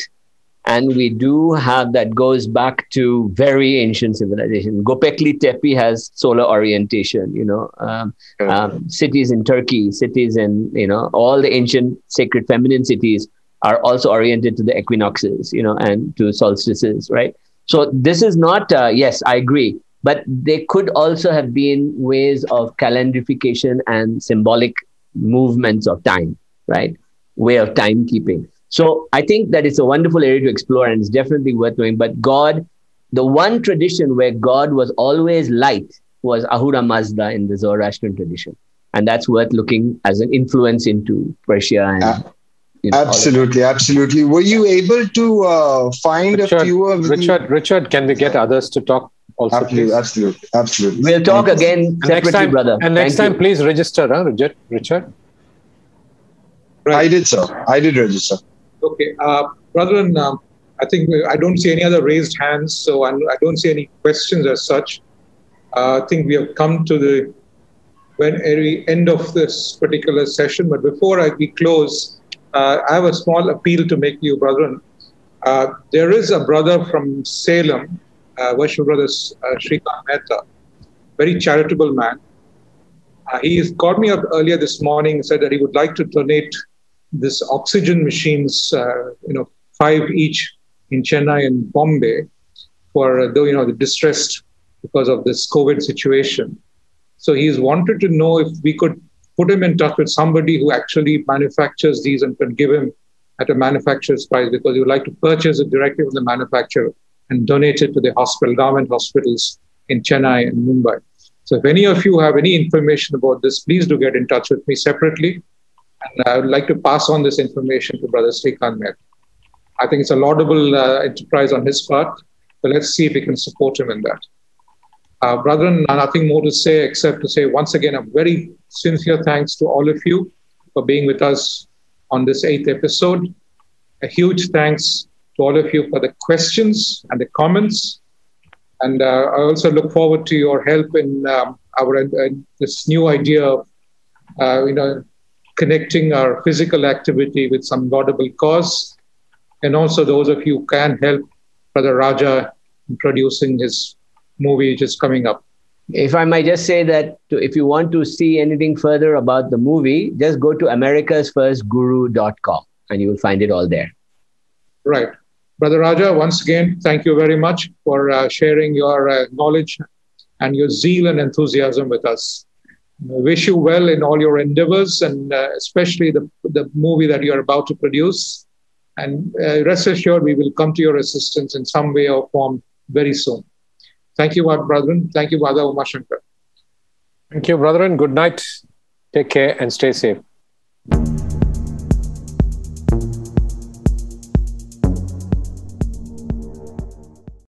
and we do have that goes back to very ancient civilization. Göbekli Tepe has solar orientation. You know, um, um, cities in Turkey, cities in you know all the ancient sacred feminine cities are also oriented to the equinoxes. You know, and to solstices, right? So this is not. Uh, yes, I agree. But they could also have been ways of calendarification and symbolic movements of time, right? Way of timekeeping. So I think that it's a wonderful area to explore and it's definitely worth knowing. But God, the one tradition where God was always light was Ahura Mazda in the Zoroastrian tradition. And that's worth looking as an influence into Persia and uh, you know, absolutely, absolutely. Were you able to uh, find Richard, a few of Richard, the... Richard, can we get others to talk also? Absolutely, absolutely, absolutely. We'll talk again separately, next time, brother. And next Thank time, you. please register, huh, Richard? Richard? Right. I did so. I did register. Okay, uh, brethren, um, I think I don't see any other raised hands, so I, I don't see any questions as such. Uh, I think we have come to the very end of this particular session. But before I, we close, uh, I have a small appeal to make to you, brethren. Uh, there is a brother from Salem, uh, brothers, uh, Srikant Mehta, very charitable man. Uh, he called me up earlier this morning and said that he would like to donate this oxygen machines, uh, you know, five each in Chennai and Bombay for, uh, you know, the distressed because of this COVID situation. So he's wanted to know if we could put him in touch with somebody who actually manufactures these and can give him at a manufacturer's price because he would like to purchase it directly from the manufacturer and donate it to the hospital, government hospitals in Chennai and Mumbai. So if any of you have any information about this, please do get in touch with me separately. And I would like to pass on this information to Brother Srikant Met. I think it's a laudable uh, enterprise on his part, but let's see if we can support him in that. Uh, brethren, nothing more to say except to say once again a very sincere thanks to all of you for being with us on this eighth episode. A huge thanks to all of you for the questions and the comments. And uh, I also look forward to your help in um, our uh, this new idea of, uh, you know, connecting our physical activity with some laudable cause. And also those of you can help Brother Raja in producing his movie which is coming up. If I might just say that if you want to see anything further about the movie, just go to americasfirstguru.com and you will find it all there. Right. Brother Raja, once again, thank you very much for uh, sharing your uh, knowledge and your zeal and enthusiasm with us. I wish you well in all your endeavors and uh, especially the, the movie that you're about to produce. And uh, rest assured, we will come to your assistance in some way or form very soon. Thank you, brethren. Thank you, Vada Umashankar. Thank you, brethren. Good night. Take care and stay safe.